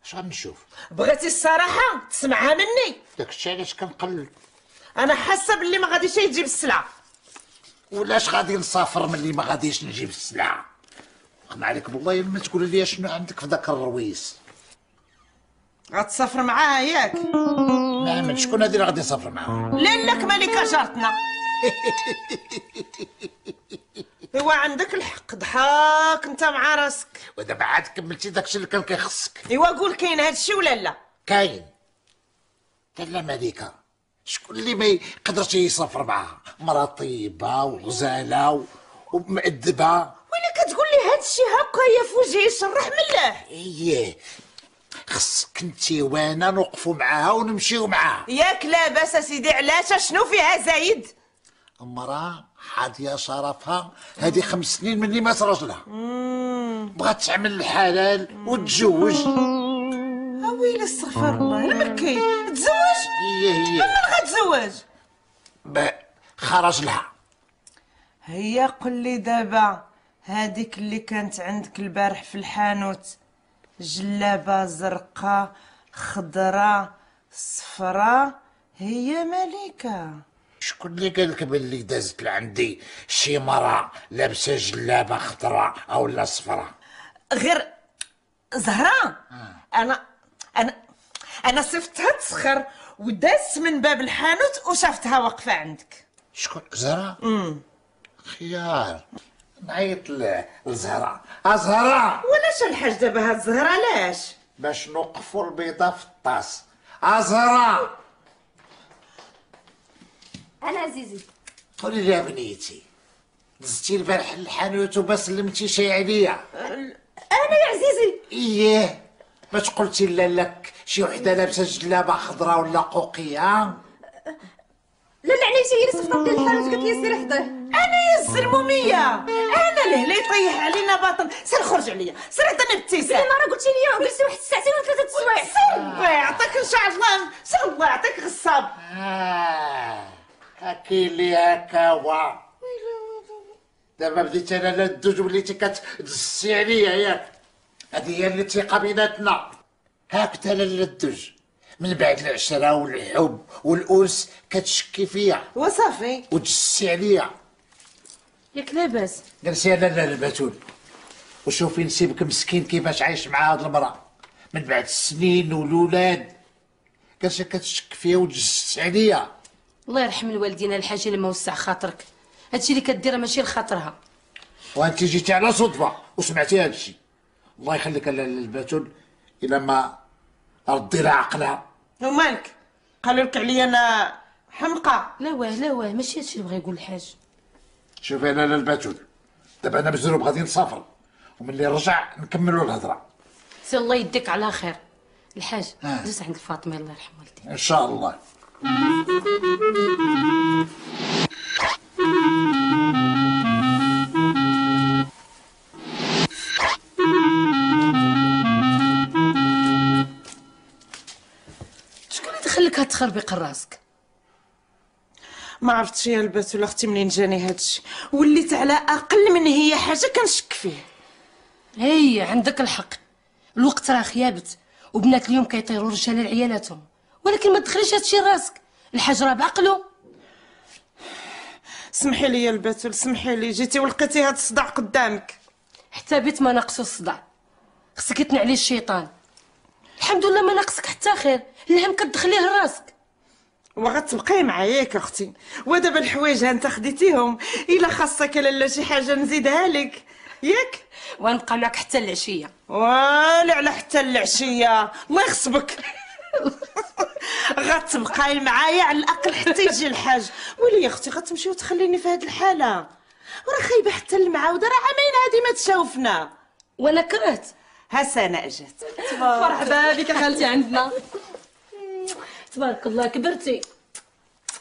اش غنشوف؟ بغيتي الصراحة تسمعها مني؟ داكشي علاش كنقلل؟ أنا حاسة باللي ما غاديش يجيب السلعة. ولاش غادي نسافر ملي ما غاديش نجيب السلعة؟ اقنع عليك بالله ما تقول لي شنو عندك في ذاك الرويس. غتسافر معاها ياك؟ نعم شكون هادي اللي غادي نسافر معاها لانك ملكة جارتنا. ايوا عندك الحق ضحاك انت مع راسك. ودابا عاد كملتي داكشي اللي كان كيخصك. ايوا قول كاين هادشي ولا لا؟ كاين. لا مليكة شكون اللي ما يقدرش يسافر معاها؟ مرا طيبة وغزالة و- ومؤدبة. ولا كتقول لي هادشي هكا هي في وجهي يشرح ملاح اييه خصك انتي وأنا نوقفوا معاها ونمشيو معاها. ياك لاباس سيدي علاش؟ شنو فيها زايد؟ المرأة حاضيه شرفها هذه خمس سنين من اللي مات راجلها بغات تعمل الحلال وتتزوج ويلي استغفر الله المكي. تزوج؟ هي هي. من غتزوج خرج لها. هي قل لي دابا هذيك اللي كانت عندك البارح في الحانوت جلابة زرقاء خضراء صفراء هي ملكه شكون اللي قال لك باللي دازت لعندي شي مرة لابسة جلابة خضراء أو لا صفراء؟ غير زهرة. أنا أنا أنا صفتها تسخر ودازت من باب الحانوت وشافتها واقفة عندك. شكون؟ زهرة؟ خيار. نعيط ل- لزهرة أزهرة ولاش الحاج دابا؟ هاد الزهرة علاش؟ باش نوقفوا البيضة في الطاس. أزهرة أنا عزيزي. قولي لي يا بنيتي دزتي البارح للحانوت وما سلمتي شي عليا. أنا يا عزيزي. إيه ما تقولتي لا لك شي وحدة لابسة جلابة خضراء ولا قوقية؟ لا لا عيني هي اللي صفطت ديال الحانوت قالت لي سير حضيه أنا يا الزلموميه أنا اللي اللي يطيح علينا باطل سير خرج عليا. سير عطيني لا ابتسام ما راه قلتي لي جلسي واحد الساعتين ولا ثلاثة السوايع سير الله يعطيك إن شاء الله. شاء الله يعطيك غصاب. لي هكاوا دابا بديت أنا لا الدوج وليتي كتدسي عليا ياك. هذه هي اللي الثقة بيناتنا. هكذا لالا الدوج من بعد العشرة والحب والأنس كتشكي فيا. وصافي وتجسي عليا. ياك لاباس. جلسي أنا لا البتول وشوفي نسيبك مسكين كيفاش عايش مع هاد المرأة. من بعد السنين والولاد. كتشك فيا وتجسس عليا. الله يرحم الوالدين الحاجة لما وسع خاطرك. هادشي اللي كديره ماشي لخاطرها. وانت جيتي على صدفة وسمعتي هذا الشيء الله يخليك لالا البتول إلى ما ردي لها عقلها. ومالك قالوا لك عليا أنا حمقى. لا واه لا واه ماشي هادشي اللي بغا يقول الحاج. شوفي أنا لالا البتول دابا أنا مزروب غادي نسافر. وملي نرجع نكملوا الهضرة. سي الله يديك على خير. الحاج آه. دوز عند فاطمة الله يرحم والديك. إن شاء الله. شكون اللي دخلك هاد تخربيق راسك؟ ما عرفتش يا البات ولا أختي منين جاني هادشي وليت على أقل من هي حاجة كنشك فيه. هي عندك الحق. الوقت راه خيابت وبنات اليوم كيطيروا الرجال لعيالاتهم. ولكن ما تدخليش هادشي راسك الحاج راه بعقله سمحي لي يا البتول سمحي لي. جيتي ولقيتي هاد الصداع قدامك. حتى بيت ما ناقصو الصداع. خصك يتنعلي الشيطان. الحمد لله ما ناقصك حتى خير. الهم كتدخليه لراسك. وغتبقاي معايا ياك أختي. ودابا الحوايج ها انت خديتيهم. إلا خاصك لالا شي حاجة نزيدها لك. ياك؟ ونبقى معك حتى العشية. والي على حتى العشية. الله يخصبك. غتبقاي معايا على الأقل حتى يجي الحاج. ولي يا أختي غتمشي وتخليني في هاد الحالة. وراه خايبة حتى المعاوده راه عامين هادي ما تشاوفنا. وأنا كرهت. ها سناء جات مرحبا بك خالتي عندنا. تبارك الله كبرتي.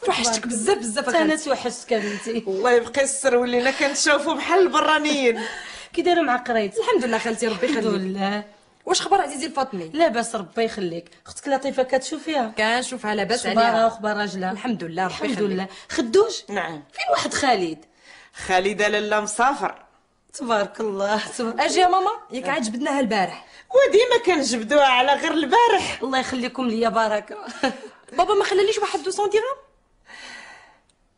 وحشتك بزاف بزاف أنا توحشتك بنتي. الله يبقى يستر ولينا كنشوفوا بحال البرانيين. كي دايره مع قرايت الحمد لله خالتي ربي الحمد يخليك لله. واش خبر عزيزي الفاطمي؟ لاباس ربي يخليك. أختك لطيفة كتشوفيها. كنشوفها لاباس عليها. واخبار راجلها الحمد لله ربي الحمد. لله خدوج نعم. فين واحد خالد؟ خالدة لاله مسافر. تبارك الله. تبارك أجي يا ماما؟ ياك عاد جبدناها البارح. وديما كنجبدوها على غير البارح. الله يخليكم ليا بركه بابا ما خلاليش واحد 200 درهم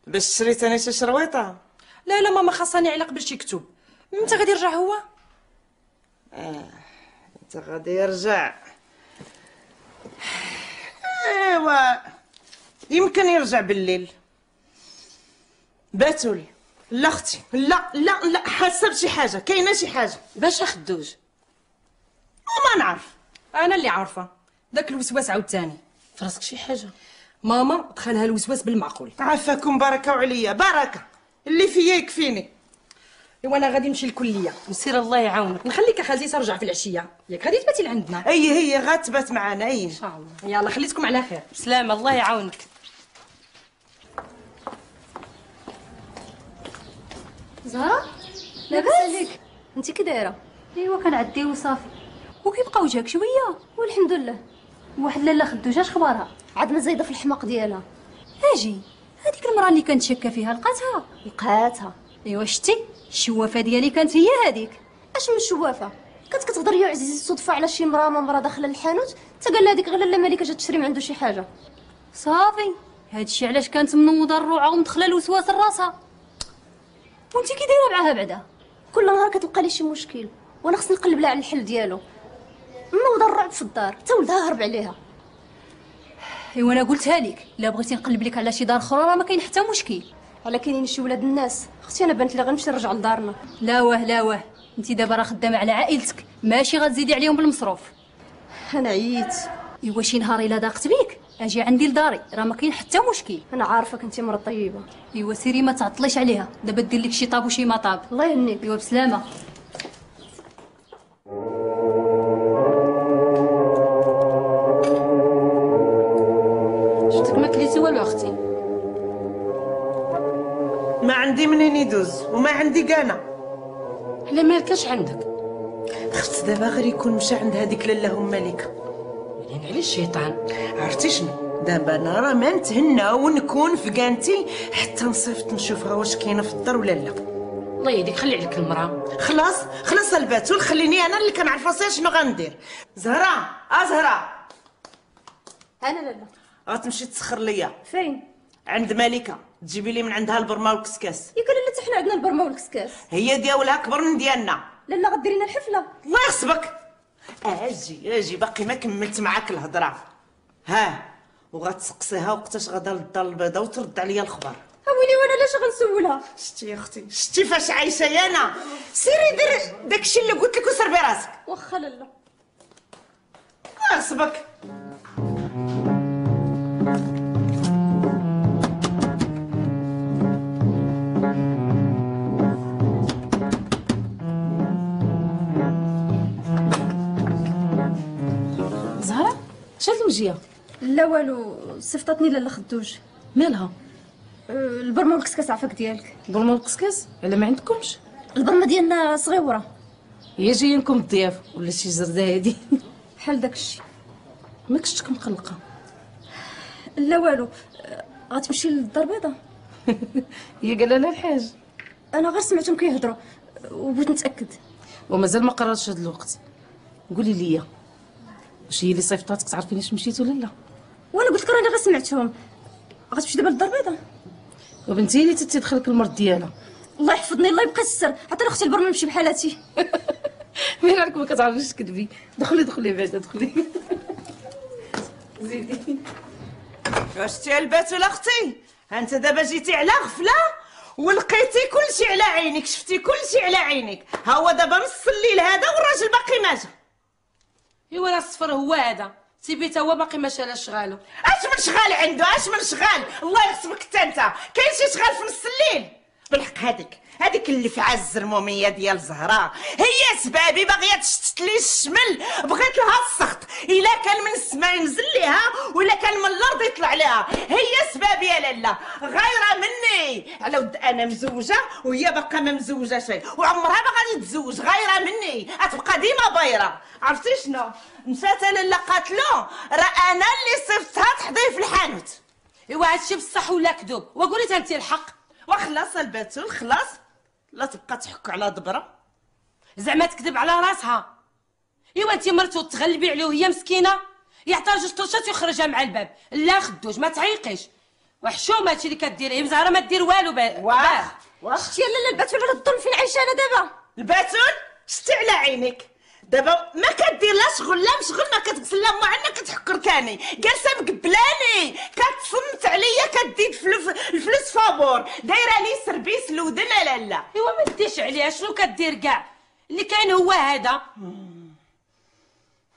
باش شريت أنا شي شرويطة. لا لا ماما خاصني على قبل شي كتب متى غادي يرجع هو؟ آه. غادي يرجع. ايوا يمكن يرجع بالليل. باتولي لا أختي لا لا لا حاسه بشي حاجة كاينة شي حاجة. باش خدوج وما نعرف. أنا اللي عارفة. داك الوسواس عاوتاني. فراسك شي حاجة؟ ماما دخلها الوسواس بالمعقول. عافاكم بركه وعليا. بركه اللي فيا يكفيني. ايوا أنا غادي نمشي للكلية. مسير الله يعاونك. نخليك خالتي ترجع في العشية. ياك غادي تباتي لعندنا أي هي غتبات معانا أي. إن شاء الله. يلا خليتكم على خير. سلامة الله يعاونك. زهرة لاباس عليك. أنت كي دايره ايوا كنعدي وصافي. وكيبقى وجهك شوية. والحمد لله. واحد لاله خدوجه اش خبارها عاد ما زايدة في الحماق ديالها. أجي هذيك المرأة اللي كنت شاكه فيها لقاتها؟ لقاتها. ايوا شتي. الشوافة ديالي كانت هي هذيك. أش من شوافه كانت كتهضر يا عزيزي الصدفة على شي مراه مراه داخله للحانوت حتى قال لها هذيك غير لاله مليكه جات تشري من عنده شي حاجة. صافي. هادشي علاش كانت منوضه الروعة ومدخلة الوسواس لراسها وانت كي دايرة معاها بعدا؟ كل نهار كتلقى لي شي مشكل وأنا خصني نقلب لها على الحل ديالو. منوضه الرعب في الدار حتى ولدها هرب عليها. ايوا أنا قلتها لك. لا بغيتي نقلب لك على شي دار أخرى راه ما كاين حتى مشكل. على كاينين شي ولاد الناس. أختي أنا بنت لي غنمشي نرجع لدارنا. لا واه لا واه. انت دابا راه خدامة على عائلتك. ماشي غتزيدي عليهم بالمصروف. أنا عييت. إيوا شي نهار إلا ضاقت بيك. أجي عندي لداري. راه ما كاين حتى مشكل. أنا عارفك انت مرا طيبة. إيوا سيري ما تعطليش عليها. دابا دير لك شي طاب وشي مطاب. الله يهنيك. إيوا بسلامة. عندي منين يدوز؟ وما عندي كانا على مالكاش عندك. خفت دابا غير يكون مشى عند هذيك لاله أم مليكه يعني على الشيطان عرفتي شنو؟ دابا أنا راه ما نتهنى ونكون في كانتي حتى نصيفط نشوفها واش كاينة في الدار ولا لا. الله يهديك خلي عليك المرأة. خلاص خلاص الباتول خليني أنا اللي كنعرف راسي شنو غندير. زهرة آه زهرة. أنا لاله غتمشي تسخر ليا. فين؟ عند ملكه تجيبي لي من عندها البرمه والكسكاس ياك حتى حنا عندنا البرمه والكسكاس هي ديالها أكبر من ديالنا. لاله غديري لنا الحفلة. الله يخصبك. أجي أجي باقي ما كملت معاك الهضرة. ها وغتسقسيها وقتاش غادا للدار البيضاء وترد عليا الخبر. ويلي وأنا علاش غنسولها؟ شتي يا أختي شتي فاش عايشة يا أنا. سيري دير داكشي اللي قلت لك وسربي راسك. واخا لاله الله شاد الوجيه لا والو صيفطاتني لاله خدوج مالها؟ أه، البرمة والكسكاس عفاك ديالك. برمه القسكاس على ما عندكمش. البرمة ديالنا صغيورة. هي جايينكم الضياف ولا شي زرده هادي؟ بحال داكشي ما كنتش مقلقه لا والو أه، غتمشي للدار البيضاء. هي قال لها الحاج. أنا غير سمعتهم كيهضروا. أه، وبغيت نتأكد. ومازال ما قررتش هاد الوقت. قولي لي واش هي اللي صيفطاتك تعرفيني اش مشيت ولا لا. وأنا قلت لك راني غير سمعتهم. غتمشي دابا للدار البيضاء وبنتي اللي تتدخلك المرض ديالها. الله يحفظني الله يبقى السر. عطيني أختي البرمه نمشي بحالاتي. مين عليك ما كتعرفيش تكذبي دخلي دخلي بعدا دخلي. زيدي. شتي الباتول أختي؟ أنت دابا جيتي على غفلة ولقيتي كلشي على عينك شفتي كلشي على عينك. ها هو دابا نص الليل هذا والراجل باقي ما جا ايوا راه الصفر هو هذا. سيبي هو باقي ما شالاش شغالو أش من شغال عنده؟ أش من شغال؟ الله يخصبك حتى أنت. كاين شي شغال في نص الليل. بالحق هذيك هذيك اللي في عز الرمومية ديال زهراء هي سبابي باغية تشتت لي الشمل. بغيت لها السخط. إلا كان من السماء ينزل ليها ولا كان من الأرض يطلع لها هي سبابي يا لاله غيره مني. على ود أنا مزوجة وهي باقا ما مزوجة وعمرها ما غادي تزوج. غيره مني. غتبقى ديما بايرة. عرفتي شنو؟ مشات لاله قاتلو. راه أنا اللي صفتها تحضير في الحانوت. ايوا هادشي بصح ولا كذوب. وقولي انت الحق. وخلاص البتول خلاص. لا تبقى تحك على دبرة. زعما تكذب على راسها. ايوا انت مرتو تغلبي عليه وهي مسكينة؟ يعطيها جوج طرشات ويخرجها مع الباب. لا خدوج ما تعيقيش. وحشومة هادشي اللي كديري مزهرة ما دير والو واه شتي لاله البتول على الظلم فين عايشه أنا دابا. البتول شتي على عينيك. دابا ما كدير لا شغل لا مشغل ما كتغسل لا ما عندنا كتحكر تاني جالسه مقبلاني كتصمت عليا كدي الفلوس الفلوس فابور. دايرة لي سربيس الودن لا لا. ايوا ما ديش عليها. شنو كدير كاع؟ اللي كاين هو هذا.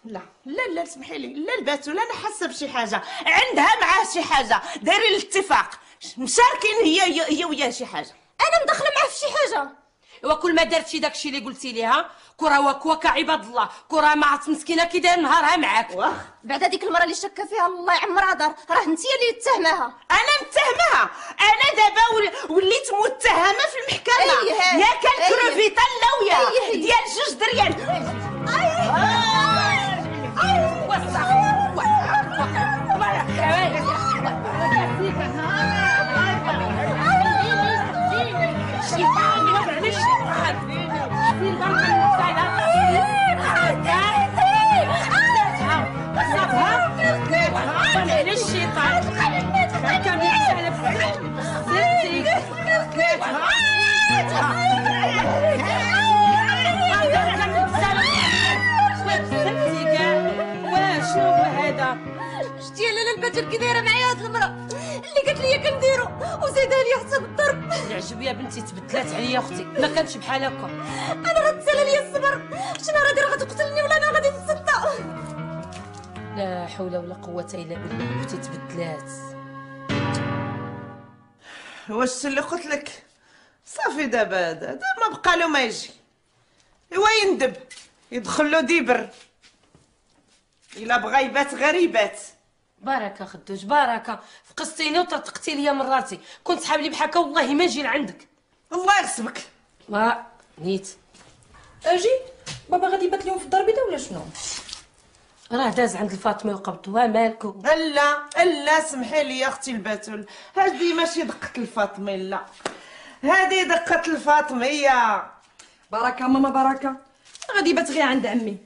لا لا لا اسمحي لي. لا البتول أنا حاسة بشي حاجة. عندها معاه شي حاجة. دايرين الاتفاق. مشاركين هي هي, وياه شي حاجة. أنا مدخلة معاه في شي حاجة. ايوا كل ما درتي داكشي اللي قلتي ليها كرة وكوكا عباد الله كرة ما عرفت مسكينه كي داير نهارها معاك بعد هذيك المرة اللي شك فيها الله يعمرها دار راه أنت اللي تتهماها أنا متهمها. أنا دابا ول- وليت متهمة في المحكمة. أيه. يا كالكروفيتا اللوية أيه. ديال جوج دريال. شتي يا لاله البتول كي دايره معايا هاد المراه اللي قالت لي كنديرو وزايده لي حتى بالضرب العجب يا بنتي تبدلات عليا أختي ما كانتش بحال هكا أنا راه تسالى لي الصبر. شنو راه غتقتلني ولا أنا غادي لا حول ولا قوة إلا بالله. أختي تبدلات. واش اللي قلت لك؟ صافي دابا دابا ما بقى له ما يجي. ايوا يندب يدخل له ديبر. إلا بغى يبات غريبات بركه خدوج بركه فقستيني وطرطقتي ليا مراتي. كنت حابلي بحكا والله ما نجي لعندك. الله يغصبك ما نيت. أجي؟ بابا غادي يبات اليوم في الدار البيضاء ولا شنو؟ راه داز عند الفاطمة وقبضوها مالكو؟ لا لا سمحي لي يا أختي البتول. هذه ماشي دقة الفاطمة لا. هذه دقة الفاطميه بركة ماما بركة. غادي غير عند عمي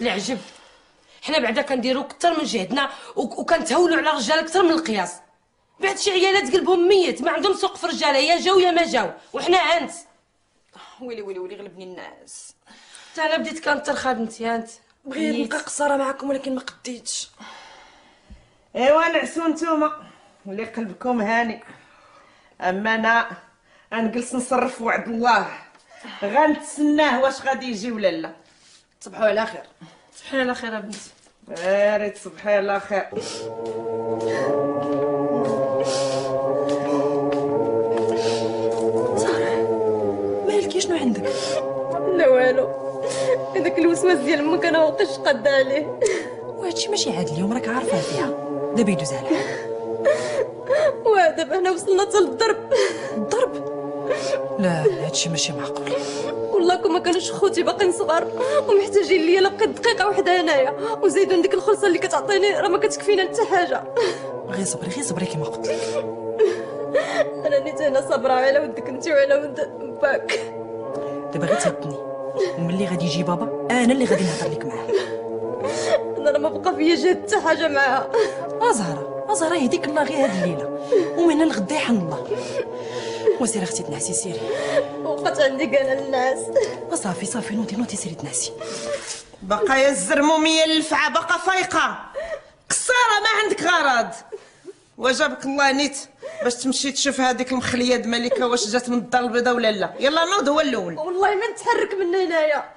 العجب حنا بعدا كنديرو كتر من جهدنا وك- وكنتهولوا على الرجال كتر من القياس. بعد شي عيالات قلبهم ميت ما عندهم سوق في الرجاله يا جاو يا ما جاو. وحنا عند ويلي ويلي ويلي غلبني الناس. حتى أنا بديت كنطرخ بنتي أنت. بغيت نبقى قصاره معكم ولكن ما قديتش. إيوا نعسوا نتوما. ولي قلبكم هاني. اما أنا غنجلس نصرف وعد الله. غنتسناه واش غادي يجي ولا لا. تصبحوا على خير. صبحي على خير بنتي. بارد تصبحي على خير. هذاك الوسواس ديال أمك أنا مابقيتش قاده عليه. وهادشي ماشي عاد اليوم راك عارفة فيها. دابا يدوز على ودابا هنا وصلنا حتى للضرب. الضرب؟ لا هادشي ماشي معقول. والله كون ما كانوش خوتي باقيين صغار ومحتاجين ليا لا بقيت دقيقة وحدة هنايا. وزيدون ديك الخلصة اللي كتعطيني راه ما كتكفينا حتى حاجة. غير صبري غير صبري كيما قلت لك. أنا نيت هنا صابره على ودك انت وعلى ود باك. دابا غير تهدني وملي غادي يجي بابا؟ أنا اللي غادي نهضر لك معاه. أنا راه ما بقى فيا جهد حتى حاجة معاها أزهرة أزهرة يهديك الله غير هاد الليلة. ومن هنا لغدا يحن الله. وسيري أختي تنعسي سيري. وقت عندي أنا الناس. صافي صافي نوضي نوضي سيري تنعسي. باقا يا الزرموميه اللفعه باقا فايقة. قصيره ما عندك غرض. وجابك الله نيت. باش تمشي تشوف هذيك المخلية د ملكة واش جات من الدار البيضاء ولا لا. يلا نوض هو الأول. والله ما نتحرك من هنايا.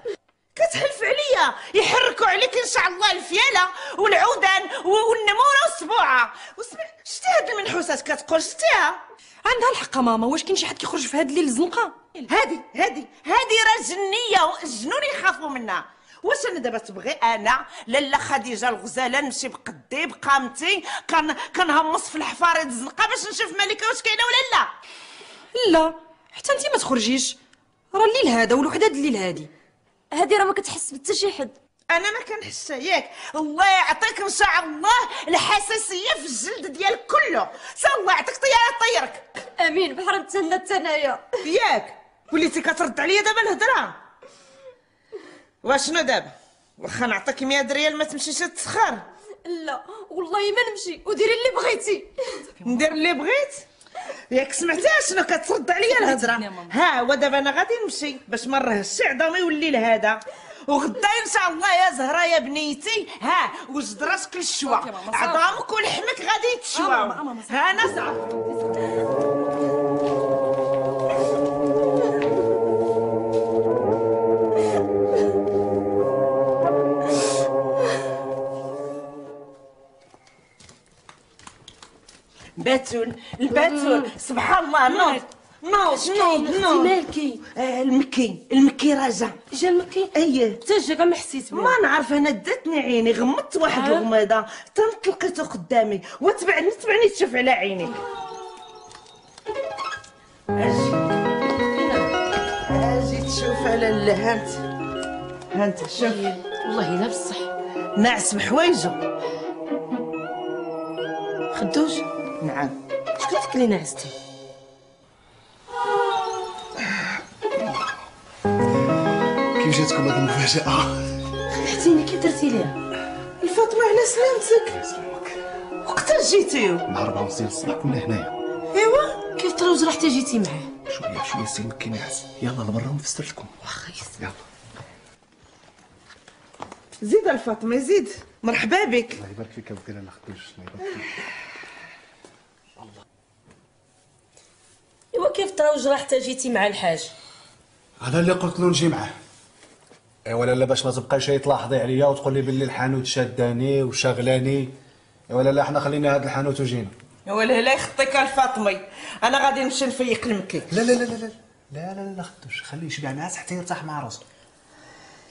كتحلف عليا. يحركوا عليك إن شاء الله الفيالة والعودان والنمورة والسبوعه وسمع شتي هاد المنحوسات كتقول شتيها؟ عندها الحق ماما. واش كاين شي حد كيخرج في هاد الليل الزنقه هادي هادي هادي راه جنية الجنون يخافوا منها. واش أنا دابا تبغي أنا؟ لاله خديجة الغزالة نمشي بقدي بقامتي كان كنهمص في الحفاريد الزنقه باش نشوف ملكه واش كاينة ولا لا. لا حتى انت ما تخرجيش. راه الليل هذا والوحدة هاد الليل هادي. هادي راه ما كتحس بتا شي حد. أنا ما كنحسها ياك. الله يعطيك ان شاء الله الحساسية في الجلد ديالك كله. سا الله يعطيك طيارة طيرك. أمين حتى انايا ياك. وليتي كترد عليا دابا الهضره واشنو دابا؟ واخا نعطيك 100 ريال ما تمشيش تسخر لا والله ما نمشي وديري اللي بغيتي. ندير اللي بغيت؟ ياك سمعتي شنو كترد عليا الهضرة؟ ها هو دابا أنا غادي نمشي باش ما نرهش عظامي يولي لهذا وغدا إن شاء الله يا زهرة يا بنيتي ها وجد راسك للشوا. عظامك ولحمك غادي يتشواو. ها أنا صافي. باتول الباتول سبحان الله نوض نوض نوض نوض مالكي المكي المكي راجع جا المكي؟ إيه حتى كاع ما حسيت ما نعرف أنا داتني عيني غمضت واحد آه. الغميضة. تنط لقيته قدامي. وتبعني تبعني تشوف على عينيك أجي. أجي تشوف على هانت. هانت شوف. والله لا بصح. ناعس بحوايجه خدوش. نعم. شكون قلت لي نعستي كيف جاتكم هذه المفاجأة؟ خلعتيني كي درتي ليها الفاطمة على سلامتك؟ وقتا جيتيو مع 4 ونص ديال الصباح كنا هنايا. أيوا كيف تروج راه حتى جيتي معاه؟ شوية شوية سي مكي نعس. يلا لبرا ونفسر لكم. واخا يلا. زيد الفاطمة زيد مرحبا بك. الله يبارك فيك لا خدوش الله يبارك فيك؟ إيوا كيف تروج راه حتى جيتي مع الحاج؟ أنا اللي قلت له نجي معاه. ايوا لا باش ما تبقايش تلاحظي عليا وتقول لي باللي الحانوت شاداني وشغلاني. ايوا لا إحنا خلينا هذا الحانوت وجينا. ولا لا يخطيك الفاطمي أنا غادي نمشي نفيق المكي لا لا لا لا لا لا لا لا خدوش خليه يشبع نعاس حتى يرتاح مع راسه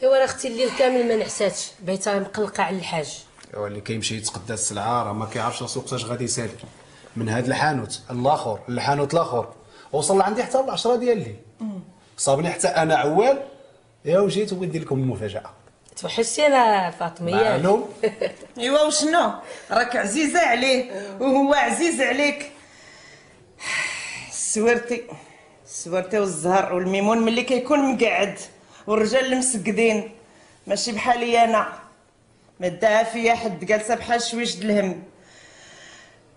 إيوا راه أختي الليل كامل ما نعساتش بيتها مقلقة على الحاج. إيوا اللي كيمشي يتقدى السلعه راه ما كيعرفش راسو وقتاش غادي يسالي من هذا الحانوت الآخر الحانوت الآخر. وصل عندي حتى ل 10 ديال الليل. صابني حتى أنا عوال. يا وجيت وندير لكم المفاجأة. توحشتي أنا فاطمه ياك معلوم. إيوا وشنو؟ راك عزيزة عليه وهو عزيز عليك. السوارتي السوارتي والزهر والميمون ملي كيكون مقعد والرجال المسقدين. ماشي بحالي أنا. ما داها فيا حد جالسة بحال شويش د الهم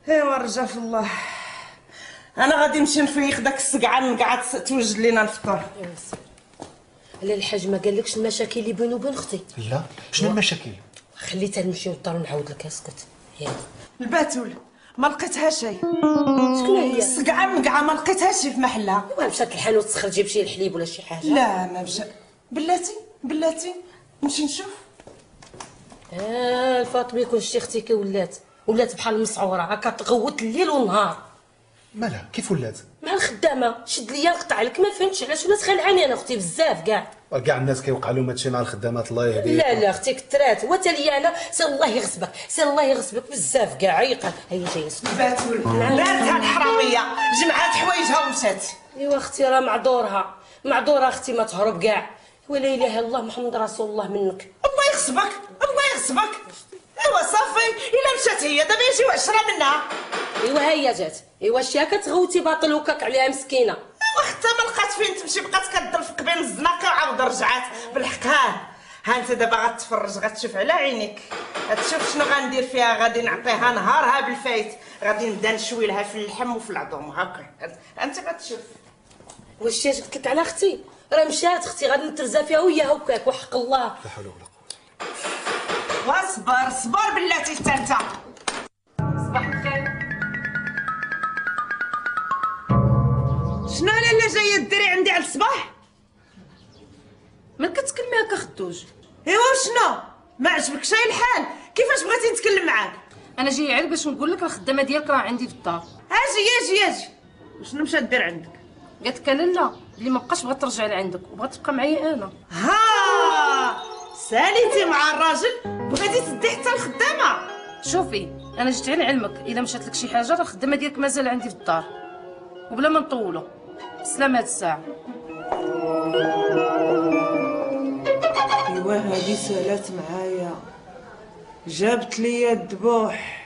إيوا رجا في الله. أنا غادي نمشي نفيق داك السقعة نقعد توجد لينا الفطور. لا الحاج ما قالكش المشاكل اللي بينه وبين أختي؟ لا شنو المشاكل؟ خليتها نمشي للدار ونعاود لك اسكت. يلا. الباتول ما لقيتها شي. شكون هي؟ السقعة مقعه ما لقيتهاش في محلها. وين مشات الحانوت تسخر تجيب شي الحليب ولا شي حاجة؟ لا ما مشى. بلاتي بلاتي. نمشي نشوف. آه الفاطمه يكون شتي أختي كي ولات. ولات بحال المسعوره هكا تغوت الليل والنهار. مالها كيف ولات؟ مع الخدامة. شد ليا نقطع لك ما فهمتش علاش ولات؟ خلعاني أنا أختي بزاف كاع. كاع الناس كيوقع لهم هادشي مع الخدامات الله يهديك. لا لا أختي كثرات وتالي أنا سي الله يغصبك. سي الله يغصبك بزاف كاع. عيقة. هي جاية. سكت باتول. دارتها الحرامية. جمعات حوايجها ومشات أيوا أختي راه معذورها معذوره أختي ما تهرب كاع. ولا إله إلا الله محمد رسول الله منك. الله يغصبك. الله يغصبك. أيوا صافي. إلا مشات هي. دابا يجيو عشرة منها. أيوا هي جات. إيوا شتيها كتغوتي باطل وكاك عليها مسكينة. إيوا حتى ما لقات فين تمشي بقات كتدلفق بين الزناقه وعاود رجعات. بالحق ها ها أنت دابا غتفرج غتشوف على عينيك. غتشوف شنو غندير فيها غادي نعطيها نهارها بالفايت. غادي نبدا نشوي لها في اللحم وفي العظم هكا. أنت غتشوف. واش شتي قلت لك على أختي راه مشات أختي غادي نترزا فيها وياها وكاك وحق الله. لا حول ولا قوة. واصبر صبر بلاتي حتى انت جاية ديري عندي على الصباح؟ من كتكلمي هكا خدوج ايوا شنو ما عجبك شي الحال؟ كيفاش بغيتي نتكلم معاك؟ أنا جاية عيل باش نقول لك الخدامه ديالك راه عندي في الدار أجي أجي أجي. شنو مشات دير عندك؟ قالت لك لا اللي ما بقاش بغات ترجع لعندك وبغات تبقى معايا أنا. ها! ساليتي مع الراجل؟ بغيتي تدي حتى الخدامة؟ شوفي أنا جيت على علمك إلا مشات لك شي حاجة راه الخدامه ديالك مازال عندي في الدار. وبلا ما نطولوا سلام هاد الساعة. ايوا هادي سالات معايا. جابت لي الذبوح